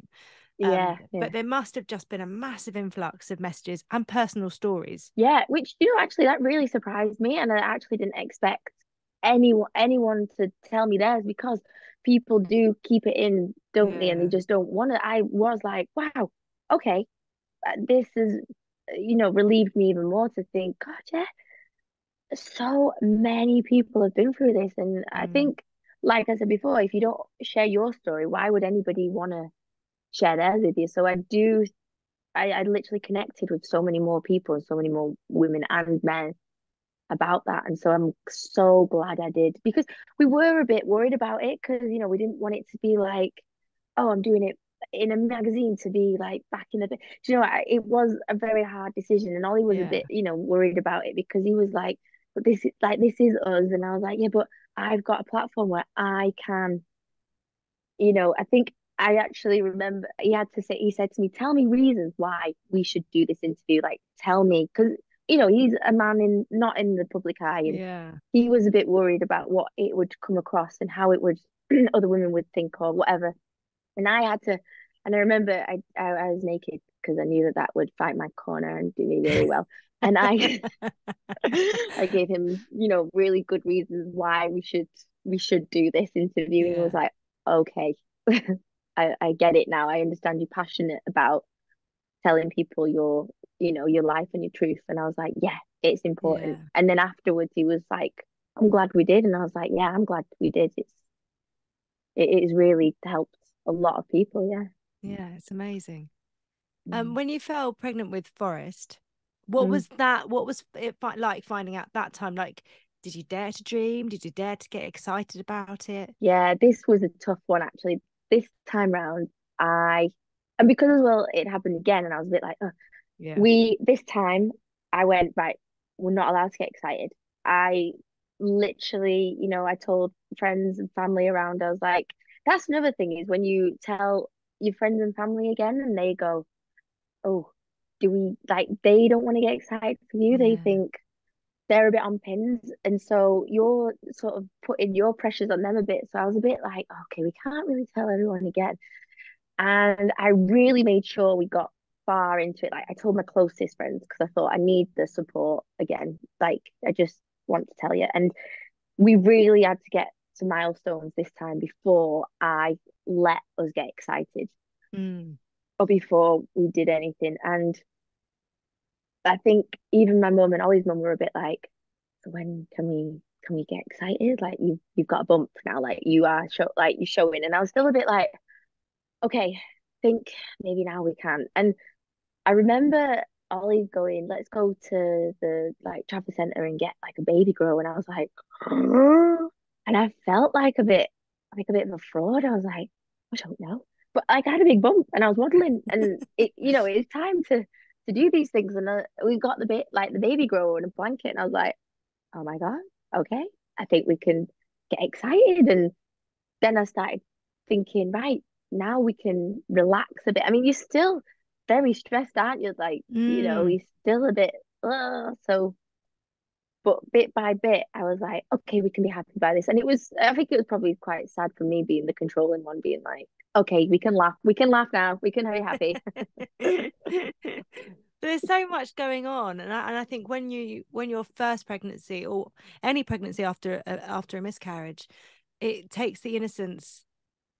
um, yeah, yeah, but there must have just been a massive influx of messages and personal stories yeah which you know actually that really surprised me and I actually didn't expect anyone anyone to tell me theirs because people do keep it in, don't yeah. they? And they just don't want to. I was like, wow, okay, uh, this is, you know, relieved me even more to think, God, yeah, so many people have been through this. And mm. I think, like I said before, if you don't share your story, why would anybody want to share theirs with you? So I do, I, I literally connected with so many more people and so many more women and men about that. And so I'm so glad I did because we were a bit worried about it because, you know, we didn't want it to be like, oh, I'm doing it in a magazine to be like back in the day. Do you know, it was a very hard decision. And Ollie was yeah. a bit, you know, worried about it because he was like, but this is like, this is us. And I was like, yeah, but I've got a platform where I can, you know, I think I actually remember he had to say, he said to me, tell me reasons why we should do this interview. Like, tell me, because you know, he's a man in not in the public eye. And yeah. He was a bit worried about what it would come across and how it would other women would think or whatever. And I had to, and I remember I I, I was naked because I knew that that would fight my corner and do me really well. And I I gave him, you know, really good reasons why we should we should do this interview. Yeah. And was like, okay, I, I get it now. I understand you're passionate about telling people your you know your life and your truth and i was like yeah it's important yeah. and then afterwards he was like i'm glad we did and i was like yeah i'm glad we did it's it is really helped a lot of people yeah yeah it's amazing um, mm. um when you fell pregnant with Forest what mm. was that what was it like finding out that time like did you dare to dream did you dare to get excited about it yeah this was a tough one actually this time round i and because as well it happened again and i was a bit like oh, yeah. We this time I went right. We're not allowed to get excited. I literally, you know, I told friends and family around. I was like, that's another thing is when you tell your friends and family again, and they go, "Oh, do we like?" They don't want to get excited for you. Yeah. They think they're a bit on pins, and so you're sort of putting your pressures on them a bit. So I was a bit like, okay, we can't really tell everyone again. And I really made sure we got far into it. Like I told my closest friends because I thought I need the support again. Like I just want to tell you. And we really had to get to milestones this time before I let us get excited. Mm. Or before we did anything. And I think even my mum and Ollie's mum were a bit like, so when can we can we get excited? Like you you've got a bump now, like you are show like you're showing. And I was still a bit like, okay, think maybe now we can. And I remember Ollie going, let's go to the like Trafford Centre and get like a baby girl. And I was like, and I felt like a bit like a bit of a fraud. I was like, I don't know. But like I had a big bump and I was waddling and it, you know, it's time to to do these things. And uh, we got the bit like the baby grow and a blanket. And I was like, oh my God, okay. I think we can get excited. And then I started thinking, right, now we can relax a bit. I mean, you're still very stressed, aren't you? Like, mm. you know, you're still a bit, uh, so, but bit by bit, I was like, okay, we can be happy by this. And it was, I think it was probably quite sad for me being the controlling one, being like, okay, we can laugh, we can laugh now, we can be happy. there's so much going on and I, and I think when you when your first pregnancy or any pregnancy after after a miscarriage it takes the innocence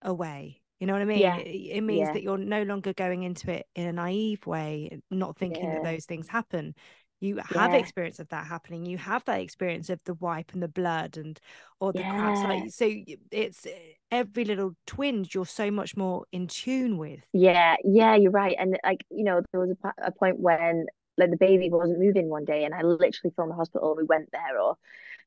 away you know what I mean? Yeah. It, it means yeah. that you're no longer going into it in a naive way, not thinking yeah. that those things happen. You have yeah. experience of that happening. You have that experience of the wipe and the blood and or the cracks. Like so, it's eh, every little twinge. You're so much more in tune with. Yeah, yeah, you're right. And like you know, there was a, a point when like the baby wasn't moving one day, and I literally phoned the hospital. We went there, or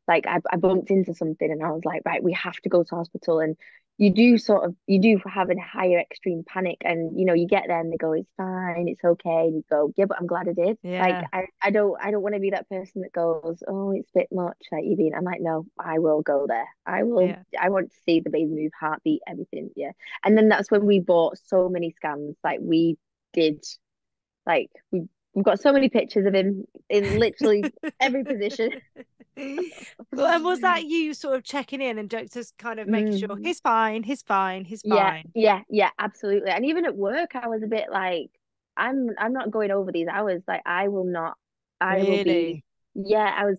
like I, I bumped into something and I was like, right, we have to go to hospital. And you do sort of you do have a higher extreme panic and you know you get there and they go it's fine it's okay and you go yeah but i'm glad i did Yeah. like i, I don't i don't want to be that person that goes oh it's a bit much like you being i'm like no i will go there i will Yeah. i want to see the baby move heartbeat everything yeah and then that's when we bought so many scans like we did like we we've got so many pictures of him in literally every position well, and was that you sort of checking in and just kind of making sure Mm. he's fine, he's fine, he's Yeah, fine? yeah, yeah, yeah, absolutely. And even at work, I was a bit like, I'm I'm not going over these hours. Like I will not. I will be. Yeah, I was.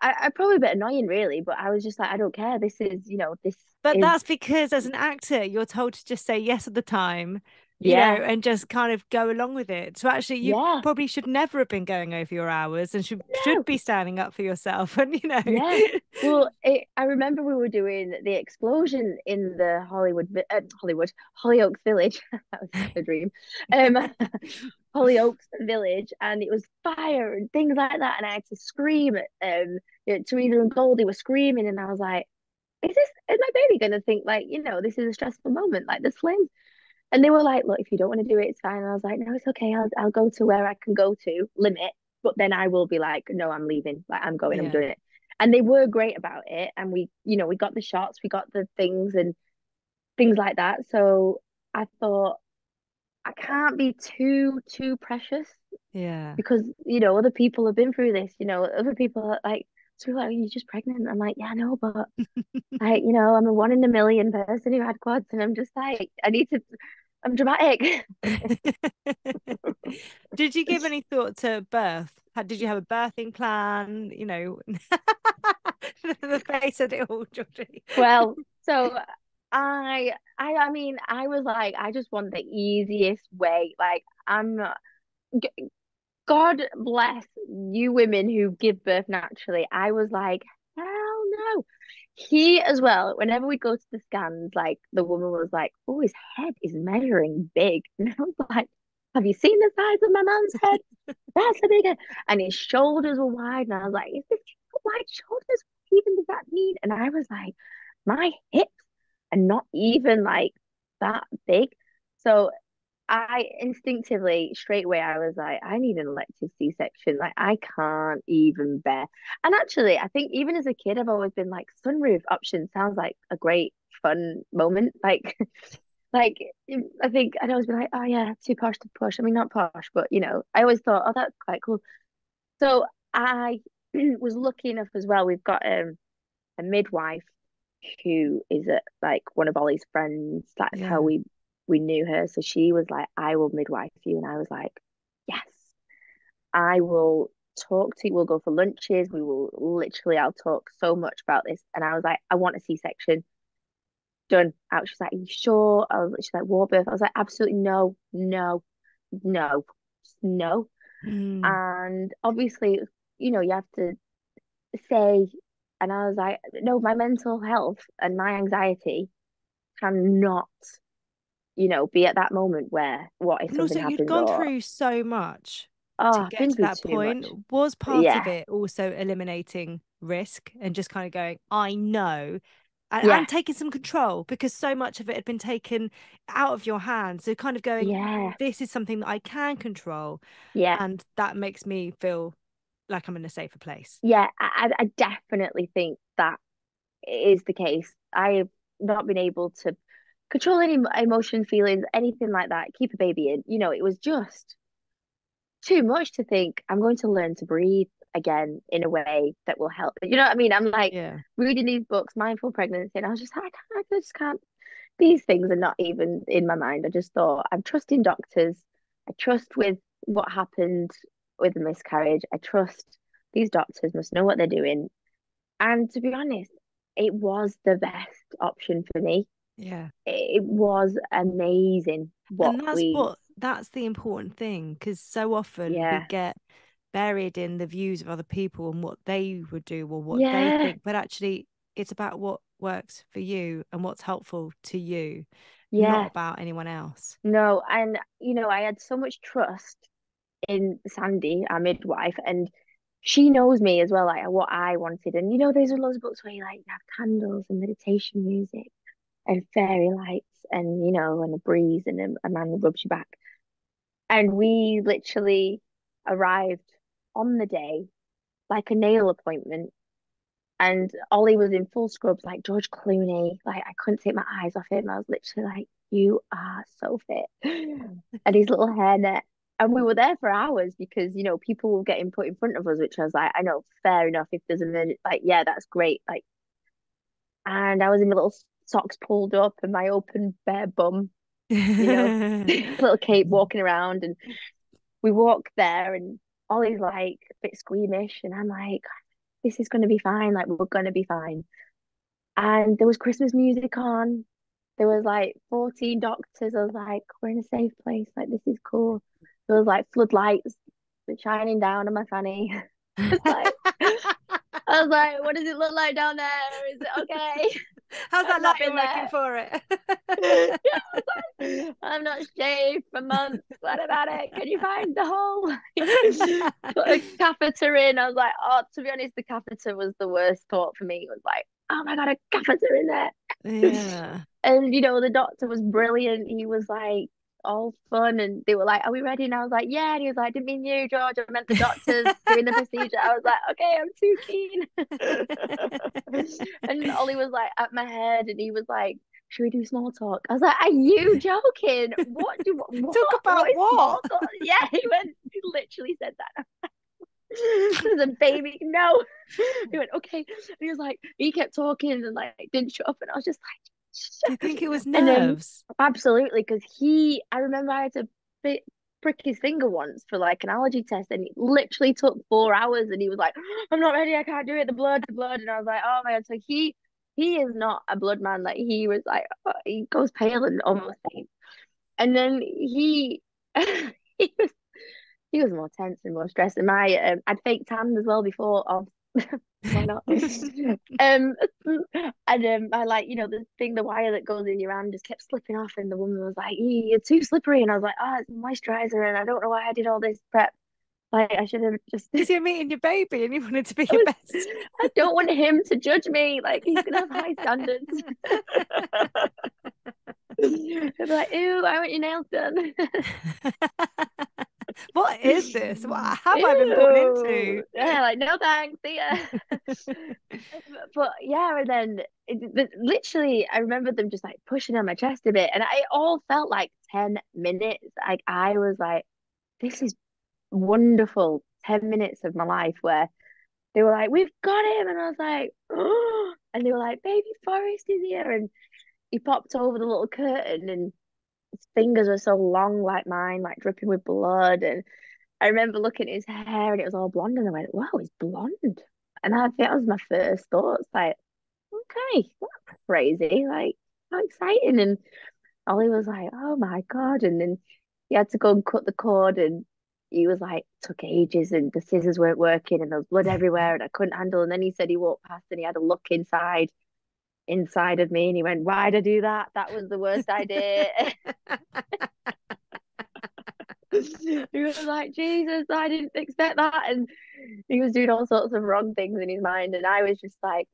I, I probably a bit annoying, really, but I was just like, I don't care. This is, you know, this But is that's because as an actor, you're told to just say yes at the time, you yeah, know, and just kind of go along with it. So actually, you yeah, probably should never have been going over your hours and should no, should be standing up for yourself. And you know, yeah. Well, it, I remember we were doing the explosion in the Hollywood, uh, Hollywood, Hollyoaks Village. That was a dream. Um, Hollyoaks Village, and it was fire and things like that. And I had to scream. Um, you know, Theresa and Goldie were screaming, and I was like, "Is this? Is my baby gonna think like, you know, this is a stressful moment, like the flames?" And they were like, "Look, if you don't want to do it, it's fine." And I was like, "No, it's okay. I'll I'll go to where I can go to limit, but then I will be like, no, I'm leaving. Like I'm going. I'm doing it." And they were great about it, and we, you know, we got the shots, we got the things and things like that. So I thought I can't be too too precious yeah. because you know other people have been through this. You know, other people are like, so like, you're just pregnant. I'm like, yeah, no, but like, you know, I'm a one in a million person who had quads, and I'm just like, I need to. I'm dramatic. Did you give any thought to birth? Did you have a birthing plan? You know, the face of it all, Jorgie. Well, so I, I, I mean, I was like, I just want the easiest way. Like, I'm not. g- God bless you women who give birth naturally. I was like, hell no. He as well, whenever we go to the scans, like the woman was like, Oh, his head is measuring big. And I was like, Have you seen the size of my man's head? That's a big head. And his shoulders were wide. And I was like, Is this wide shoulders? What even does that mean? And I was like, My hips are not even like that big. So I instinctively straight away I was like, I need an elective C-section. Like I can't even bear. And actually, I think even as a kid, I've always been like sunroof option sounds like a great fun moment. Like, like I think I'd always be like, oh yeah, too posh to push. I mean, not posh, but you know, I always thought, oh, that's quite cool. So I was lucky enough as well. We've got um, a midwife who is a, like one of Ollie's friends. That's Yeah. how we we knew her. So she was like, I will midwife you. And I was like, yes, I will talk to you. We'll go for lunches. We will literally, I'll talk so much about this. And I was like, I want a C-section. Done. Out. She's like, Are you sure? I was she's like, war birth. I was like, absolutely no, no, no, no. Mm. And obviously, you know, you have to say, and I was like, no, my mental health and my anxiety cannot, you know, be at that moment where what if And something also, you'd happens gone or through so much to oh, I've get to that point. much. Was part of it also eliminating risk and just kind of going, I know, and, yeah, and taking some control because so much of it had been taken out of your hands. So kind of going, yeah, this is something that I can control, yeah, and that makes me feel like I'm in a safer place. yeah. I, I I definitely think that is the case. I have not been able to control any emotion, feelings, anything like that. Keep a baby in. You know, it was just too much to think I'm going to learn to breathe again in a way that will help. You know what I mean? I'm like Yeah. reading these books, mindful pregnancy, and I was just like, I, can't, I just can't. These things are not even in my mind. I just thought I'm trusting doctors. I trust with what happened with the miscarriage. I trust these doctors must know what they're doing. And to be honest, it was the best option for me. Yeah. It was amazing what and that's we, what that's the important thing because so often we get buried in the views of other people and what they would do or what they think but actually it's about what works for you and what's helpful to you yeah. not about anyone else No, and you know, I had so much trust in Sandy, our midwife, and she knows me as well, like what I wanted. And you know, there's a lot of books where you like have candles and meditation music and fairy lights and you know, and a breeze and a, a man that rubs you back. And we literally arrived on the day, like a nail appointment. And Ollie was in full scrubs, like George Clooney. Like I couldn't take my eyes off him. I was literally like, "You are so fit," and his little hairnet and we were there for hours because you know people were getting put in front of us which i was like i know fair enough if there's a minute like yeah that's great like and i was in my little socks pulled up and my open bare bum you know little cape walking around. And we walk there and ollie's like a bit squeamish. And i'm like this is going to be fine. Like we're going to be fine. And there was christmas music on. There was like 14 doctors. I was like we're in a safe place. Like this is cool. There was like floodlights shining down on my fanny. like, I was like, what does it look like down there? Is it okay? How's that not been working for it? I'm not shaved for months. What about it? Can you find the hole? Put a catheter in. I was like, oh, to be honest, the catheter was the worst thought for me. It was like, oh my god, a catheter in there. Yeah. and you know, the doctor was brilliant. He was like, all fun and they were like, Are we ready? And I was like, Yeah. And he was like, I didn't mean you, George. I meant the doctors doing the procedure. I was like, Okay, I'm too keen. and Ollie was like at my head and he was like, Should we do small talk? I was like, Are you joking? What do what, talk about what? what? Yeah, he went he literally said that. There's a baby. No. He went, okay. And he was like, he kept talking and like didn't shut up. And I was just like, do you think it was nerves? Then, absolutely, because he, I remember I had to bit, prick his finger once for like an allergy test, and it literally took four hours. And he was like, "I'm not ready. I can't do it. The blood, the blood." And I was like, "Oh my god!" So he, he is not a blood man. Like he was like, oh, he goes pale and almost faint. And then he, he was, he was more tense and more stressed. And my, um, I'd faked tanned as well before of why not? um, and um, I like you know the thing, the wire that goes in your hand just kept slipping off, and the woman was like, "You're too slippery," and I was like, "Oh, it's moisturizer," and I don't know why I did all this prep. Like I should have just. Because you're meeting your baby, and you wanted to be your best. I don't want him to judge me. Like he's gonna have high standards. I'm like, ew, I want your nails done what is this? What have Ew. I been born into? Yeah, like no thanks, see ya. but yeah, and then it, literally, I remember them just like pushing on my chest a bit, and I all felt like ten minutes. Like I was like, this is wonderful. Ten minutes of my life where they were like, "We've got him," and I was like, "Oh!" And they were like, "Baby Forest is here," and he popped over the little curtain and fingers were so long like mine, like dripping with blood. And I remember looking at his hair and it was all blonde, and I went, "Wow, he's blonde." And I think that was my first thoughts, like, "Okay, that's crazy! Like, how exciting!" And Ollie was like, "Oh my god!" And then he had to go and cut the cord, and he was like, took ages, and the scissors weren't working, and there was blood everywhere, and I couldn't handle. And then he said he walked past and he had a look inside inside of me and he went, Why'd I do that? That was the worst idea. he was like, Jesus, I didn't expect that. And he was doing all sorts of wrong things in his mind. And I was just like,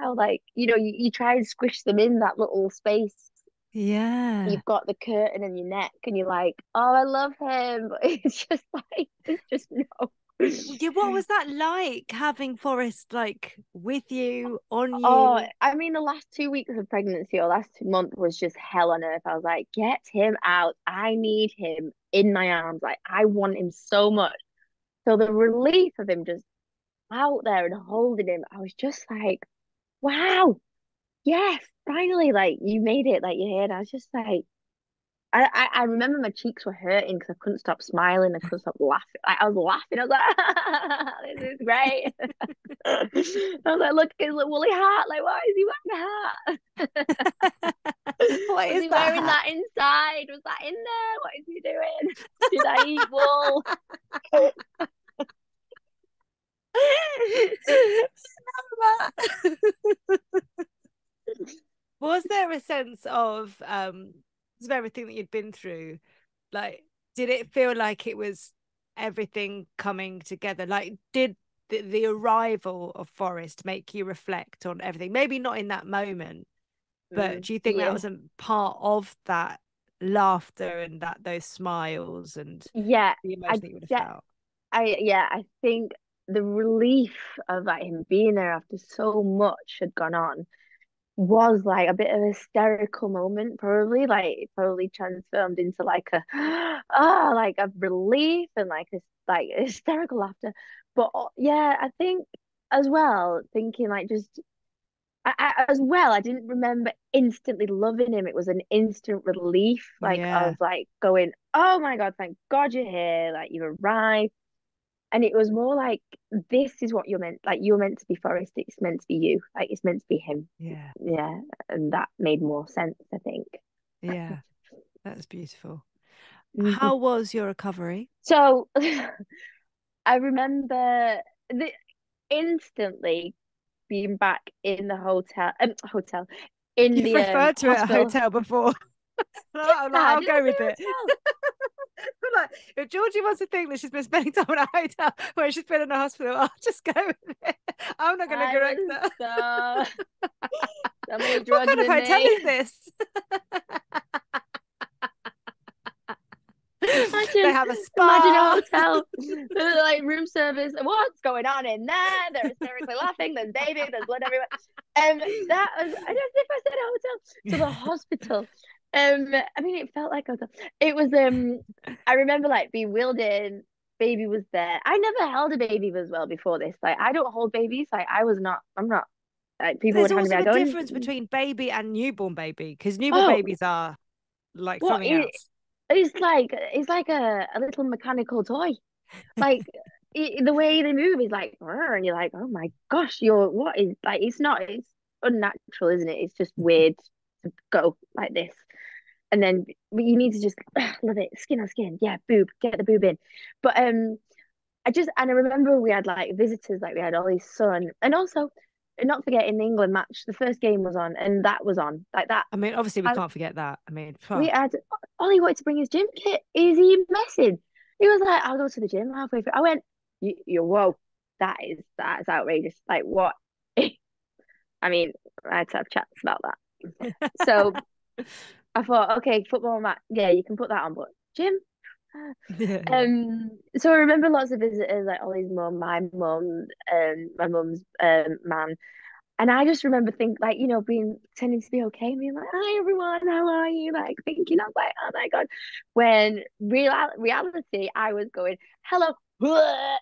wow, like, you know, you, you try and squish them in that little space. Yeah. You've got the curtain in your neck and you're like, oh, I love him. But it's just like, it's just no yeah, what was that like having Forest like with you on oh, you? Oh, I mean, the last two weeks of pregnancy or last month was just hell on earth. I was like, get him out. I need him in my arms. Like, I want him so much. So the relief of him just out there and holding him, I was just like, wow, yes, finally, like you made it, like you had. I was just like, I, I, remember my cheeks were hurting because I couldn't stop smiling. I couldn't stop laughing. Like, I was laughing. I was like, "This is great." I was like, "Look at his woolly hat. Like, why is he wearing a hat? what is he that wearing hat? that inside? Was that in there? What is he doing? Did I eat wool?" was there a sense of um of everything that you'd been through, like, did it feel like it was everything coming together? Like, did the, the arrival of Forest make you reflect on everything? Maybe not in that moment, but Mm, do you think yeah. that was a part of that laughter and that those smiles and Yeah, the emotion that you would have de- felt? I yeah, I think the relief of like him being there after so much had gone on was like a bit of a hysterical moment, probably like probably transformed into like a ah like a relief and like a like hysterical laughter. But uh, yeah, I think as well, thinking like just I, I, as well, I didn't remember instantly loving him. It was an instant relief, like Yeah. of like going, "Oh my God, thank God you're here! Like you've arrived." And it was more like, "This is what you're meant. Like you're meant to be forest It's meant to be you. Like it's meant to be him." Yeah. Yeah, and that made more sense, I think. Yeah. That's beautiful. Mhm. How was your recovery? So I remember the instantly being back in the hotel, um, hotel in You've the um, referred to it a hotel before. I'm like, I'll go with it. like, if Jorgie wants to think that she's been spending time in a hotel where she's been in a hospital, I'll just go with it. I'm not going to correct her. so so what kind of hotel me. is this? they have a spa. Imagine a hotel, like room service. What's going on in there? They're hysterically laughing. There's baby. There's blood everywhere. Um, that was. I don't know if I said hotel to the hospital. Um, I mean, it felt like I was. It was. Um, I remember like in. Baby was there. I never held a baby as well before this. Like, I don't hold babies. Like, I was not. I'm not. Like, people There's would hand me. also a difference between baby and newborn baby because newborn Oh. babies are like What something is- else. It's like it's like a, a little mechanical toy. Like i the way they move is like, and you're like, oh my gosh, you're what is like? It's not. It's unnatural, isn't it? It's just weird to go like this, and then you need to just love it, skin on skin. Yeah, boob, get the boob in. But um, I just and I remember we had like visitors, like we had Ollie's son, and also not forgetting the England match. The first game was on, and that was on like that. I mean, obviously, we I- can't forget that. I mean, We had Ollie wanted to bring his gym kit. Is he messing? He was like, I'll go to the gym halfway through. I went, you, you whoa, that is that's outrageous. Like what? I mean, I had to have chats about that. So I thought, okay, football match, yeah, you can put that on, but gym. Um, so I remember lots of visitors, like Ollie's mum, my mum, um, my mum's um man, and I just remember think like you know being pretending to be okay, being like, "Hi everyone, how are you?" Like thinking, I was like, "Oh my god," when real reality, I was going, "Hello,"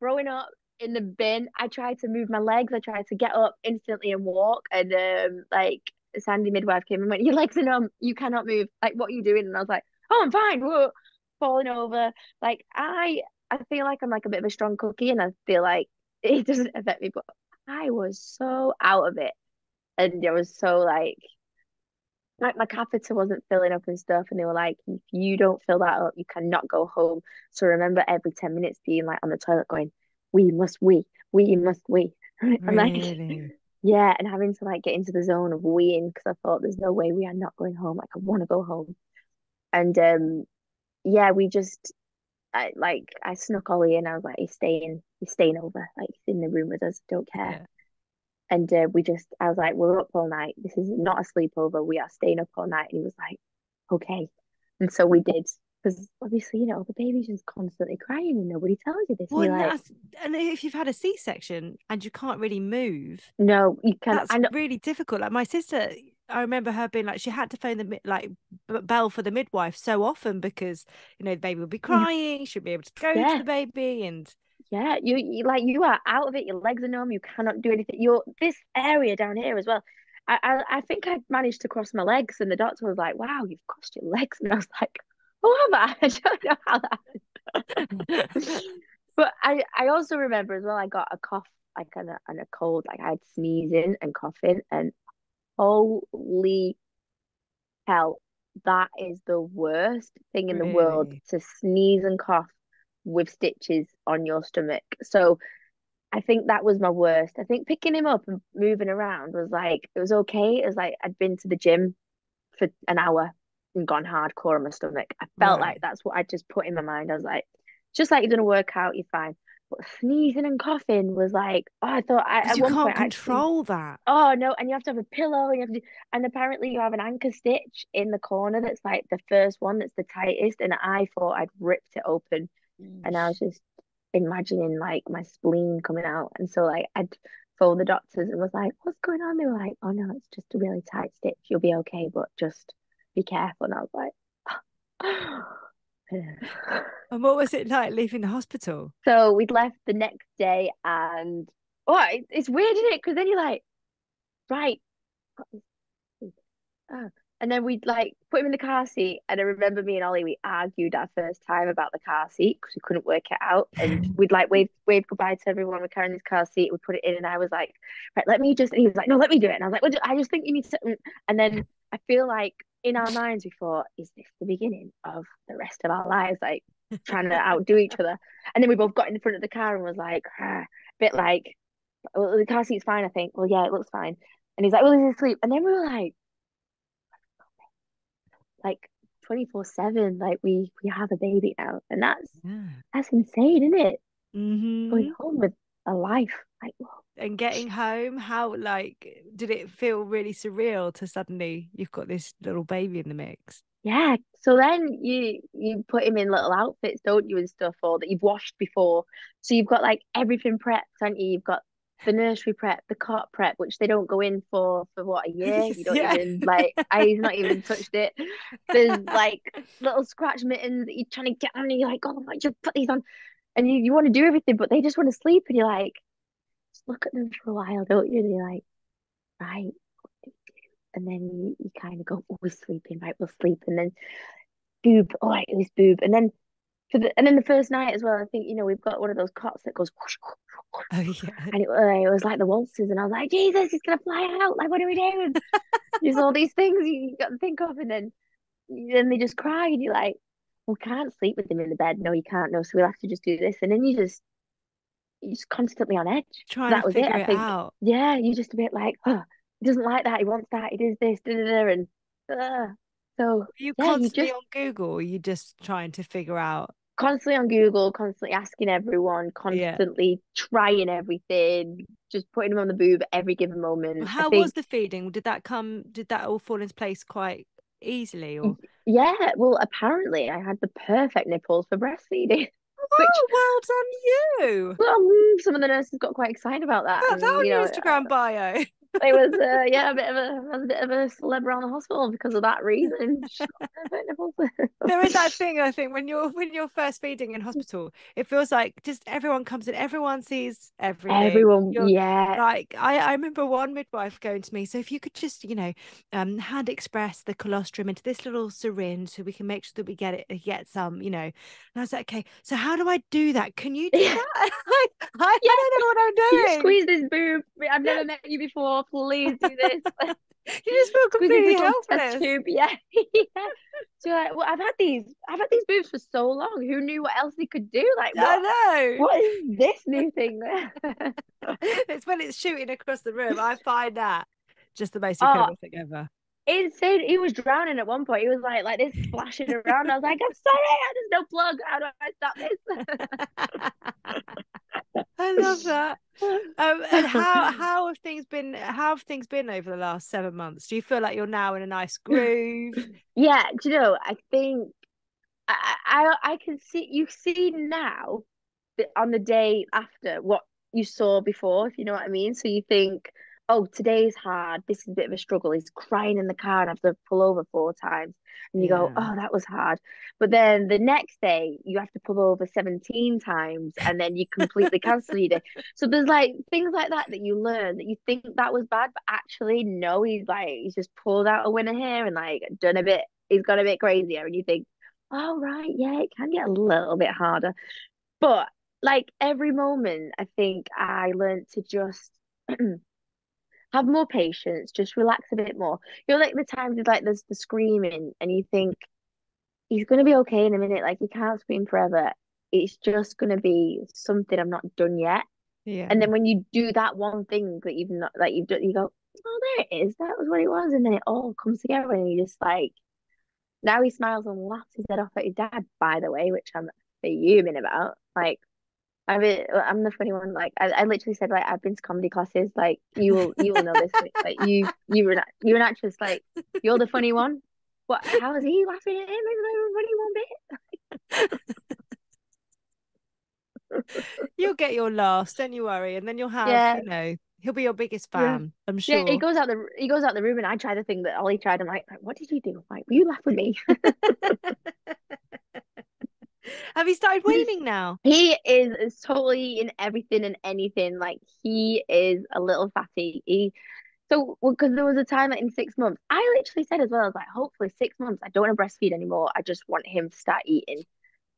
throwing up in the bin. I tried to move my legs. I tried to get up instantly and walk, and um, like Sandy midwife came and went, "Your legs are numb. You cannot move. Like, what are you doing?" And I was like, "Oh, I'm fine." Whoa. Falling over. Like I, I feel like I'm like a bit of a strong cookie, and I feel like it doesn't affect me. But I was so out of it, and it was so like. Like my catheter wasn't filling up and stuff, and they were like, "If you don't fill that up, you cannot go home." So remember every ten minutes being like on the toilet, going, "We must we, we must we." I'm like, Really? Yeah, and having to like get into the zone of weeing because I thought there's no way we are not going home. Like I want to go home, and um, yeah, we just, I like I snuck Ollie in. I was like, he's staying, he's staying over, like he's in the room with us. Don't care. Yeah. And uh, we just, I was like, we're up all night. This is not a sleepover. We are staying up all night. And he was like, okay. And so we did. Because obviously, you know, the baby's just constantly crying and nobody tells you this. And Well, you're like, and if you've had a C-section and you can't really move, no, you can't. that's really difficult. Like my sister, I remember her being like she had to phone the like bell for the midwife so often because you know the baby would be mm. crying, she'd be able to go Yeah. to the baby, and yeah, you, you like you are out of it. Your legs are numb. You cannot do anything. You're this area down here as well. I, I, I think I managed to cross my legs, and the doctor was like, "Wow, you've crossed your legs," and I was like, "Oh, have I? I don't know how that." But I, I also remember as well. I got a cough, like and a, and a cold. Like I had sneezing and coughing, and holy hell, that is the worst thing in the world to sneeze and cough with stitches on your stomach. So I think that was my worst. I think picking him up and moving around was like it was okay. It was like I'd been to the gym for an hour and gone hardcore on my stomach. I felt Right. like that's what I just put in my mind. I was like, just like you're gonna work out, you're fine. but sneezing and coughing was like, oh, I thought I, at you one can't point actually- control that. oh no, and you have to have a pillow and you have to, and apparently you have an anchor stitch in the corner that's like the first one that's the tightest, and I thought I'd ripped it open, and I was just imagining like my spleen coming out, and so like I'd phoned the doctors and was like, what's going on? They were like, oh no, it's just a really tight stitch. You'll be okay, but just be careful. And I was like. And what was it like leaving the hospital? So we'd left the next day, and oh, it, it's weird, isn't it? Because then you're like, right, oh. and then we'd like put him in the car seat. And I remember me and Ollie, we argued our first time about the car seat because we couldn't work it out. And we'd like wave wave goodbye to everyone. We're carrying this car seat. We put it in, and I was like, right, let me just. And he was like, no, let me do it. And I was like, well, I just think you need to. And then I feel like in our minds we thought, is this the beginning of the rest of our lives? Like trying to outdo each other. And then we both got in the front of the car and was like, ah, a bit like, well, the car seat's fine, I think. Well, yeah, it looks fine. And he's like, well, he's asleep. And then we were like, like 24 7, like we we have a baby now. And that's Yeah. that's insane, isn't it? hmm Going home with a life. Like. And getting home, how like did it feel really surreal to suddenly you've got this little baby in the mix? Yeah. So then you you put him in little outfits, don't you, and stuff, or that you've washed before. So you've got like everything prepped, haven't you? You've got the nursery prep, the cot prep, which they don't go in for for what a year. You don't Yeah. even like I've not even touched it. There's like little scratch mittens that you're trying to get on, and you're like, oh my, just put these on, and you, you want to do everything, but they just want to sleep, and you're like, just look at them for a while, don't you? And you're like, right, what do we do? And then you, you kind of go, oh, we're sleeping, right? We'll sleep, and then boob, all right, it was boob, and then for the and then the first night as well, I think you know we've got one of those cots that goes whoosh, whoosh, whoosh, Oh yeah. and it, uh, it was like the waltzes, and I was like, Jesus, he's gonna fly out! Like, what are we doing? There's all these things you, you got to think of, and then then they just cry, and you're like, well, can't sleep with them in the bed. No, you can't. No, so we'll have to just do this, and then you just you're just constantly on edge. Trying that to was it, figure I it think. out. Yeah, you're just a bit like, oh, he doesn't like that. He wants that. He does this, da, da, da, and uh, so Are you Yeah, you constantly just- on Google or are you just trying to figure out? constantly on Google, constantly asking everyone, constantly trying everything, just putting them on the boob at every given moment. How think, was the feeding? Did that come, did that all fall into place quite easily or? Yeah, well, apparently I had the perfect nipples for breastfeeding. Oh, well done you. Well, mm, some of the nurses got quite excited about that. Put and, that on you your know, Instagram bio. It was uh, yeah, a bit of a, I was a bit of a celeb around the hospital because of that reason. She's got perfect nipples. there is that thing I think when you're when you're first feeding in hospital, it feels like just everyone comes in, everyone sees everything. Everyone, You're- yeah, Like I, I remember one midwife going to me, so if you could just, you know, um, hand express the colostrum into this little syringe so we can make sure that we get it get some, you know. And I was like, okay, so how do I do that? Can you do Yeah. that? I, I, I don't know what I'm you doing. squeeze this boob. I've never met you before. Please do this. You just feel completely helpless. tube. Yeah, yeah. So you're like, well, I've had these, I've had these boobs for so long. Who knew what else they could do? Like, I know. what is this new thing? it's when it's shooting across the room. I find that just the most Oh, thing ever. Insane. He was drowning at one point. He was like, like this, splashing around. I was like, I'm sorry, there's no plug. How do I stop this? I love that. Um, and how how have things been? How have things been over the last seven months? Do you feel like you're now in a nice groove? Yeah, do you know, I think I I, I can see you see now on the day after what you saw before, if you know what I mean. So you think, oh, today's hard. This is a bit of a struggle. He's crying in the car and I have to pull over four times. And you go, oh, that was hard. But then the next day you have to pull over 17 times and then you completely cancel your day. So there's like things like that that you learn that you think that was bad, but actually no, he's like he's just pulled out a winner here and like done a bit he's got a bit crazier and you think, oh right, yeah, it can get a little bit harder. But like every moment I think I learned to just have more patience, just relax a bit more. You know, like the times with like there's the screaming and you think he's gonna be okay in a minute, like he can't scream forever. It's just gonna be something I'm not done yet. Yeah. And then when you do that one thing that you've not that you've done, you go, oh, there it is. That was what it was, and then it all comes together, and you just like, now he smiles and laughs his head off at his dad. By the way, which I'm fuming about. Like, I mean, uh, I'm the funny one. Like, I, I literally said, like, I've been to comedy classes. Like, you will, you will know this. Like, you, you were, you're an actress. Like, you're the funny one. What? How is he laughing at him? The funny one bit. you'll get your laughs, don't you worry, and then you'll have, yeah. you know, he'll be your biggest fan. Yeah. I'm sure. Yeah, he goes out the he goes out the room, and I try the thing that Ollie tried. I'm like, what did you do? Like, will you laugh with me? Have you started weaning now? He is, is totally in everything and anything. Like he is a little fatty. He so because well, there was a time like in six months, I literally said as well, I was like, hopefully six months, I don't want to breastfeed anymore. I just want him to start eating.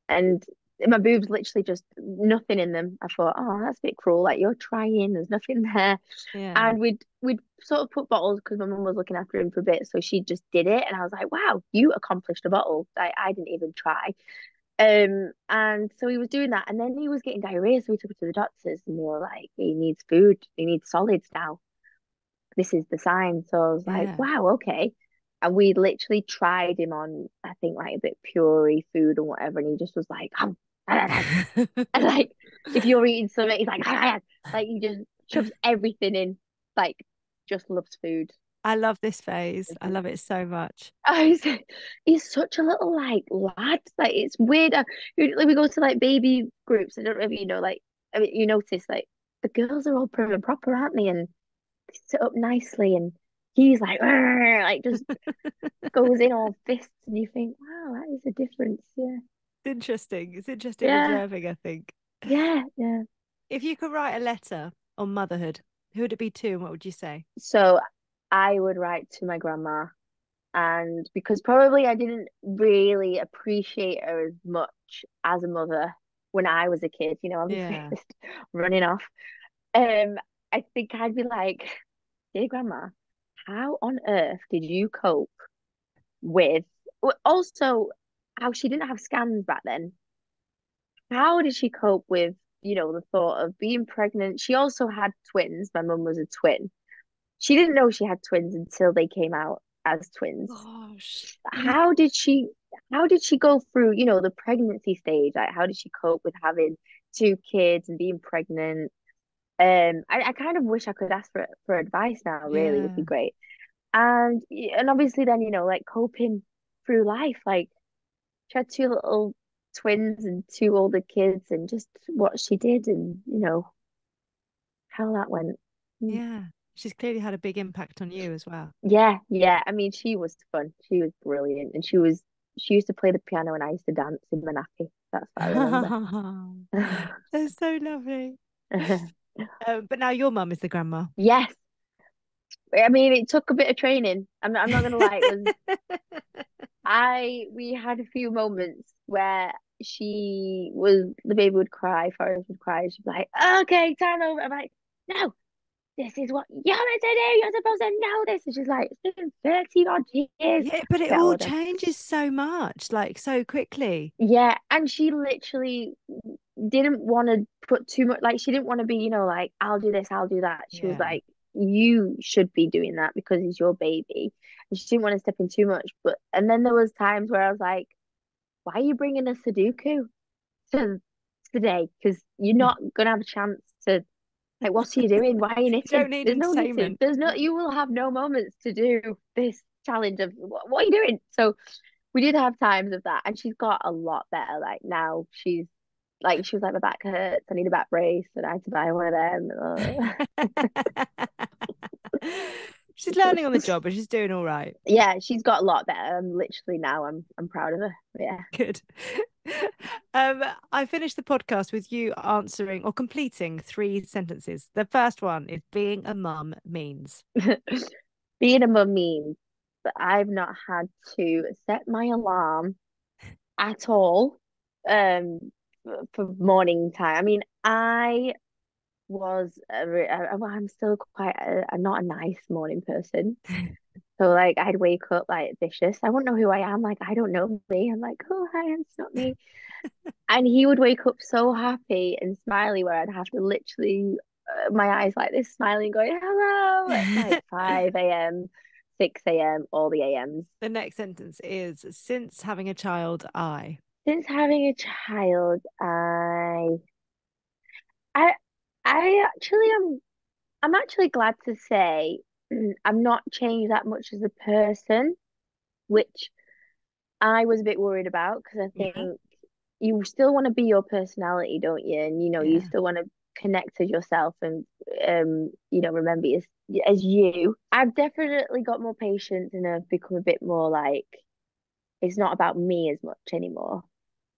And my boobs literally just nothing in them. I thought, oh, that's a bit cruel. Like you're trying, there's nothing there. Yeah. And we'd we'd sort of put bottles because my mum was looking after him for a bit, so she just did it, and I was like, wow, you accomplished a bottle. I I didn't even try. Um, and so he was doing that, and then he was getting diarrhea, so we took him to the doctors, and they were like, he needs food, he needs solids now. This is the sign. So I was yeah. like, wow, okay. And we literally tried him on, I think, like a bit puree food and whatever, and he just was like, oh. and like, if you're eating something, he's like, like he just shoves everything in, like, just loves food. I love this phase. I love it so much. Oh, he's, he's such a little like lad. Like it's weird. Uh, we go to like baby groups. I don't know if you know, like I mean, you notice like the girls are all prim and proper, aren't they? And they sit up nicely, and he's like, like just goes in all fists, and you think, wow, that is a difference. Yeah, it's interesting. It's interesting yeah. observing. I think. Yeah, yeah. If you could write a letter on motherhood, who would it be to, and what would you say? So I would write to my grandma. And because probably I didn't really appreciate her as much as a mother when I was a kid, you know, I'm yeah. just running off. Um, I think I'd be like, Dear grandma, how on earth did you cope with also how she didn't have scans back then? How did she cope with, you know, the thought of being pregnant? She also had twins. My mum was a twin she didn't know she had twins until they came out as twins. Gosh. How did she how did she go through, you know, the pregnancy stage? Like how did she cope with having two kids and being pregnant? Um I, I kind of wish I could ask for for advice now, really yeah. would be great. And and obviously then, you know, like coping through life. Like she had two little twins and two older kids and just what she did and, you know, how that went. Hmm. Yeah she's clearly had a big impact on you as well. Yeah, yeah. I mean, she was fun. She was brilliant, and she was she used to play the piano, and I used to dance in Manaki. That's what I remember. That's so lovely. um, but now your mum is the grandma. Yes. I mean, it took a bit of training. I'm, I'm not gonna lie. Was, I we had a few moments where she was the baby would cry, Forest would cry. She'd be like, "Okay, time over." I'm like, "No, this is what you're meant to do. You're supposed to know this. And she's like, it's been 30 odd years. Yeah, but it all changes so much, like so quickly. Yeah. And she literally didn't want to put too much, like, she didn't want to be, you know, like, I'll do this, I'll do that. She yeah. was like, you should be doing that because it's your baby. And she didn't want to step in too much. But, and then there was times where I was like, why are you bringing a Sudoku to today? Because you're mm. not going to have a chance to like, what are you doing? Why are you knitting? You don't need There's no knitting. There's no. You will have no moments to do this challenge of what, what are you doing? So we did have times of that, and she's got a lot better. Like now, she's like she was like my back hurts. I need a back brace, and I had to buy one of them. she's learning on the job, but she's doing all right. Yeah, she's got a lot better. I'm literally now. I'm I'm proud of her. Yeah, good. um, I finished the podcast with you answering or completing three sentences. The first one is being a mum means. being a mum means that I've not had to set my alarm at all um for morning time. I mean, I was a, a, I'm still quite a, a, not a nice morning person. So like I'd wake up like vicious. I wouldn't know who I am. Like I don't know me. I'm like, oh hi, it's not me. and he would wake up so happy and smiley where I'd have to literally uh, my eyes like this smiling going hello at like 5 a.m 6 a.m all the a.m.s the next sentence is since having a child i since having a child i I I actually am I'm actually glad to say mm, I'm not changed that much as a person, which I was a bit worried about because I mm-hmm. think yeah. you still want to be your personality, don't you? And you know, yeah. you still want to connect as yourself and um, you know, remember as as you. I've definitely got more patience and I've become a bit more like it's not about me as much anymore.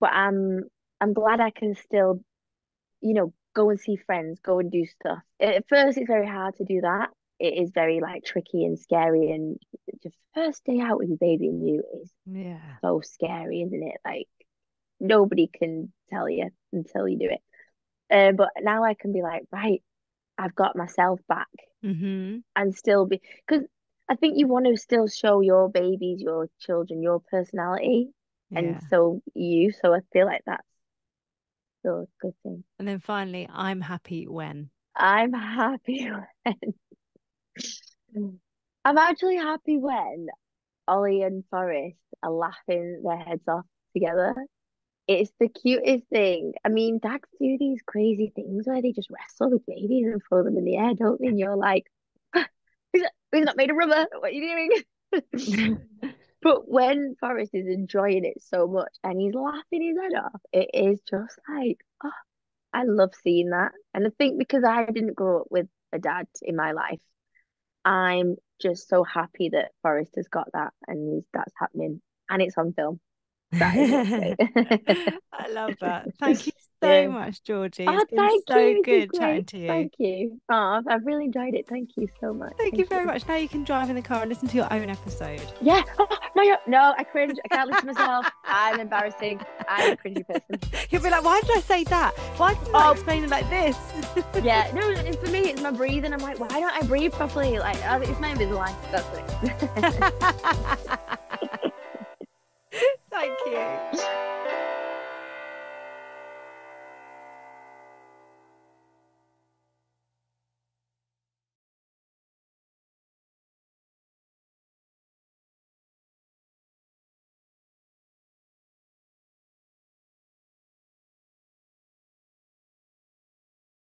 But I'm I'm glad I can still, you know, go and see friends, go and do stuff. At first, it's very hard to do that. It is very like tricky and scary, and the first day out with your baby and you is yeah so scary, isn't it? Like nobody can tell you until you do it. Uh, but now I can be like, right, I've got myself back, mm-hmm. and still be because I think you want to still show your babies, your children, your personality, yeah. and so you. So I feel like that's still a good thing. And then finally, I'm happy when. I'm happy when. I'm actually happy when Ollie and Forest are laughing their heads off together. It's the cutest thing. I mean, dads do these crazy things where they just wrestle with babies and throw them in the air, don't they? And you're like, he's not made of rubber. What are you doing? But when Forest is enjoying it so much and he's laughing his head off, it is just like, oh, I love seeing that. And I think because I didn't grow up with a dad in my life, I'm just so happy that Forest has got that and that's happening and it's on film. I love that. Thank you so yeah. much, Jorgie. Oh, it's oh, thank so you. good chatting to you. Thank you. Oh, I've really enjoyed it. Thank you so much. Thank, thank you, you very much. Now you can drive in the car and listen to your own episode. Yeah. Oh, my no, I cringe. I can't listen to myself. I'm embarrassing. I'm a cringy person. You'll be like, why did I say that? Why did I oh. explain it like this? yeah. No, for me, it's my breathing. I'm like, why don't I breathe properly? Like, oh, it's my Invisalign. That's it. Thank you.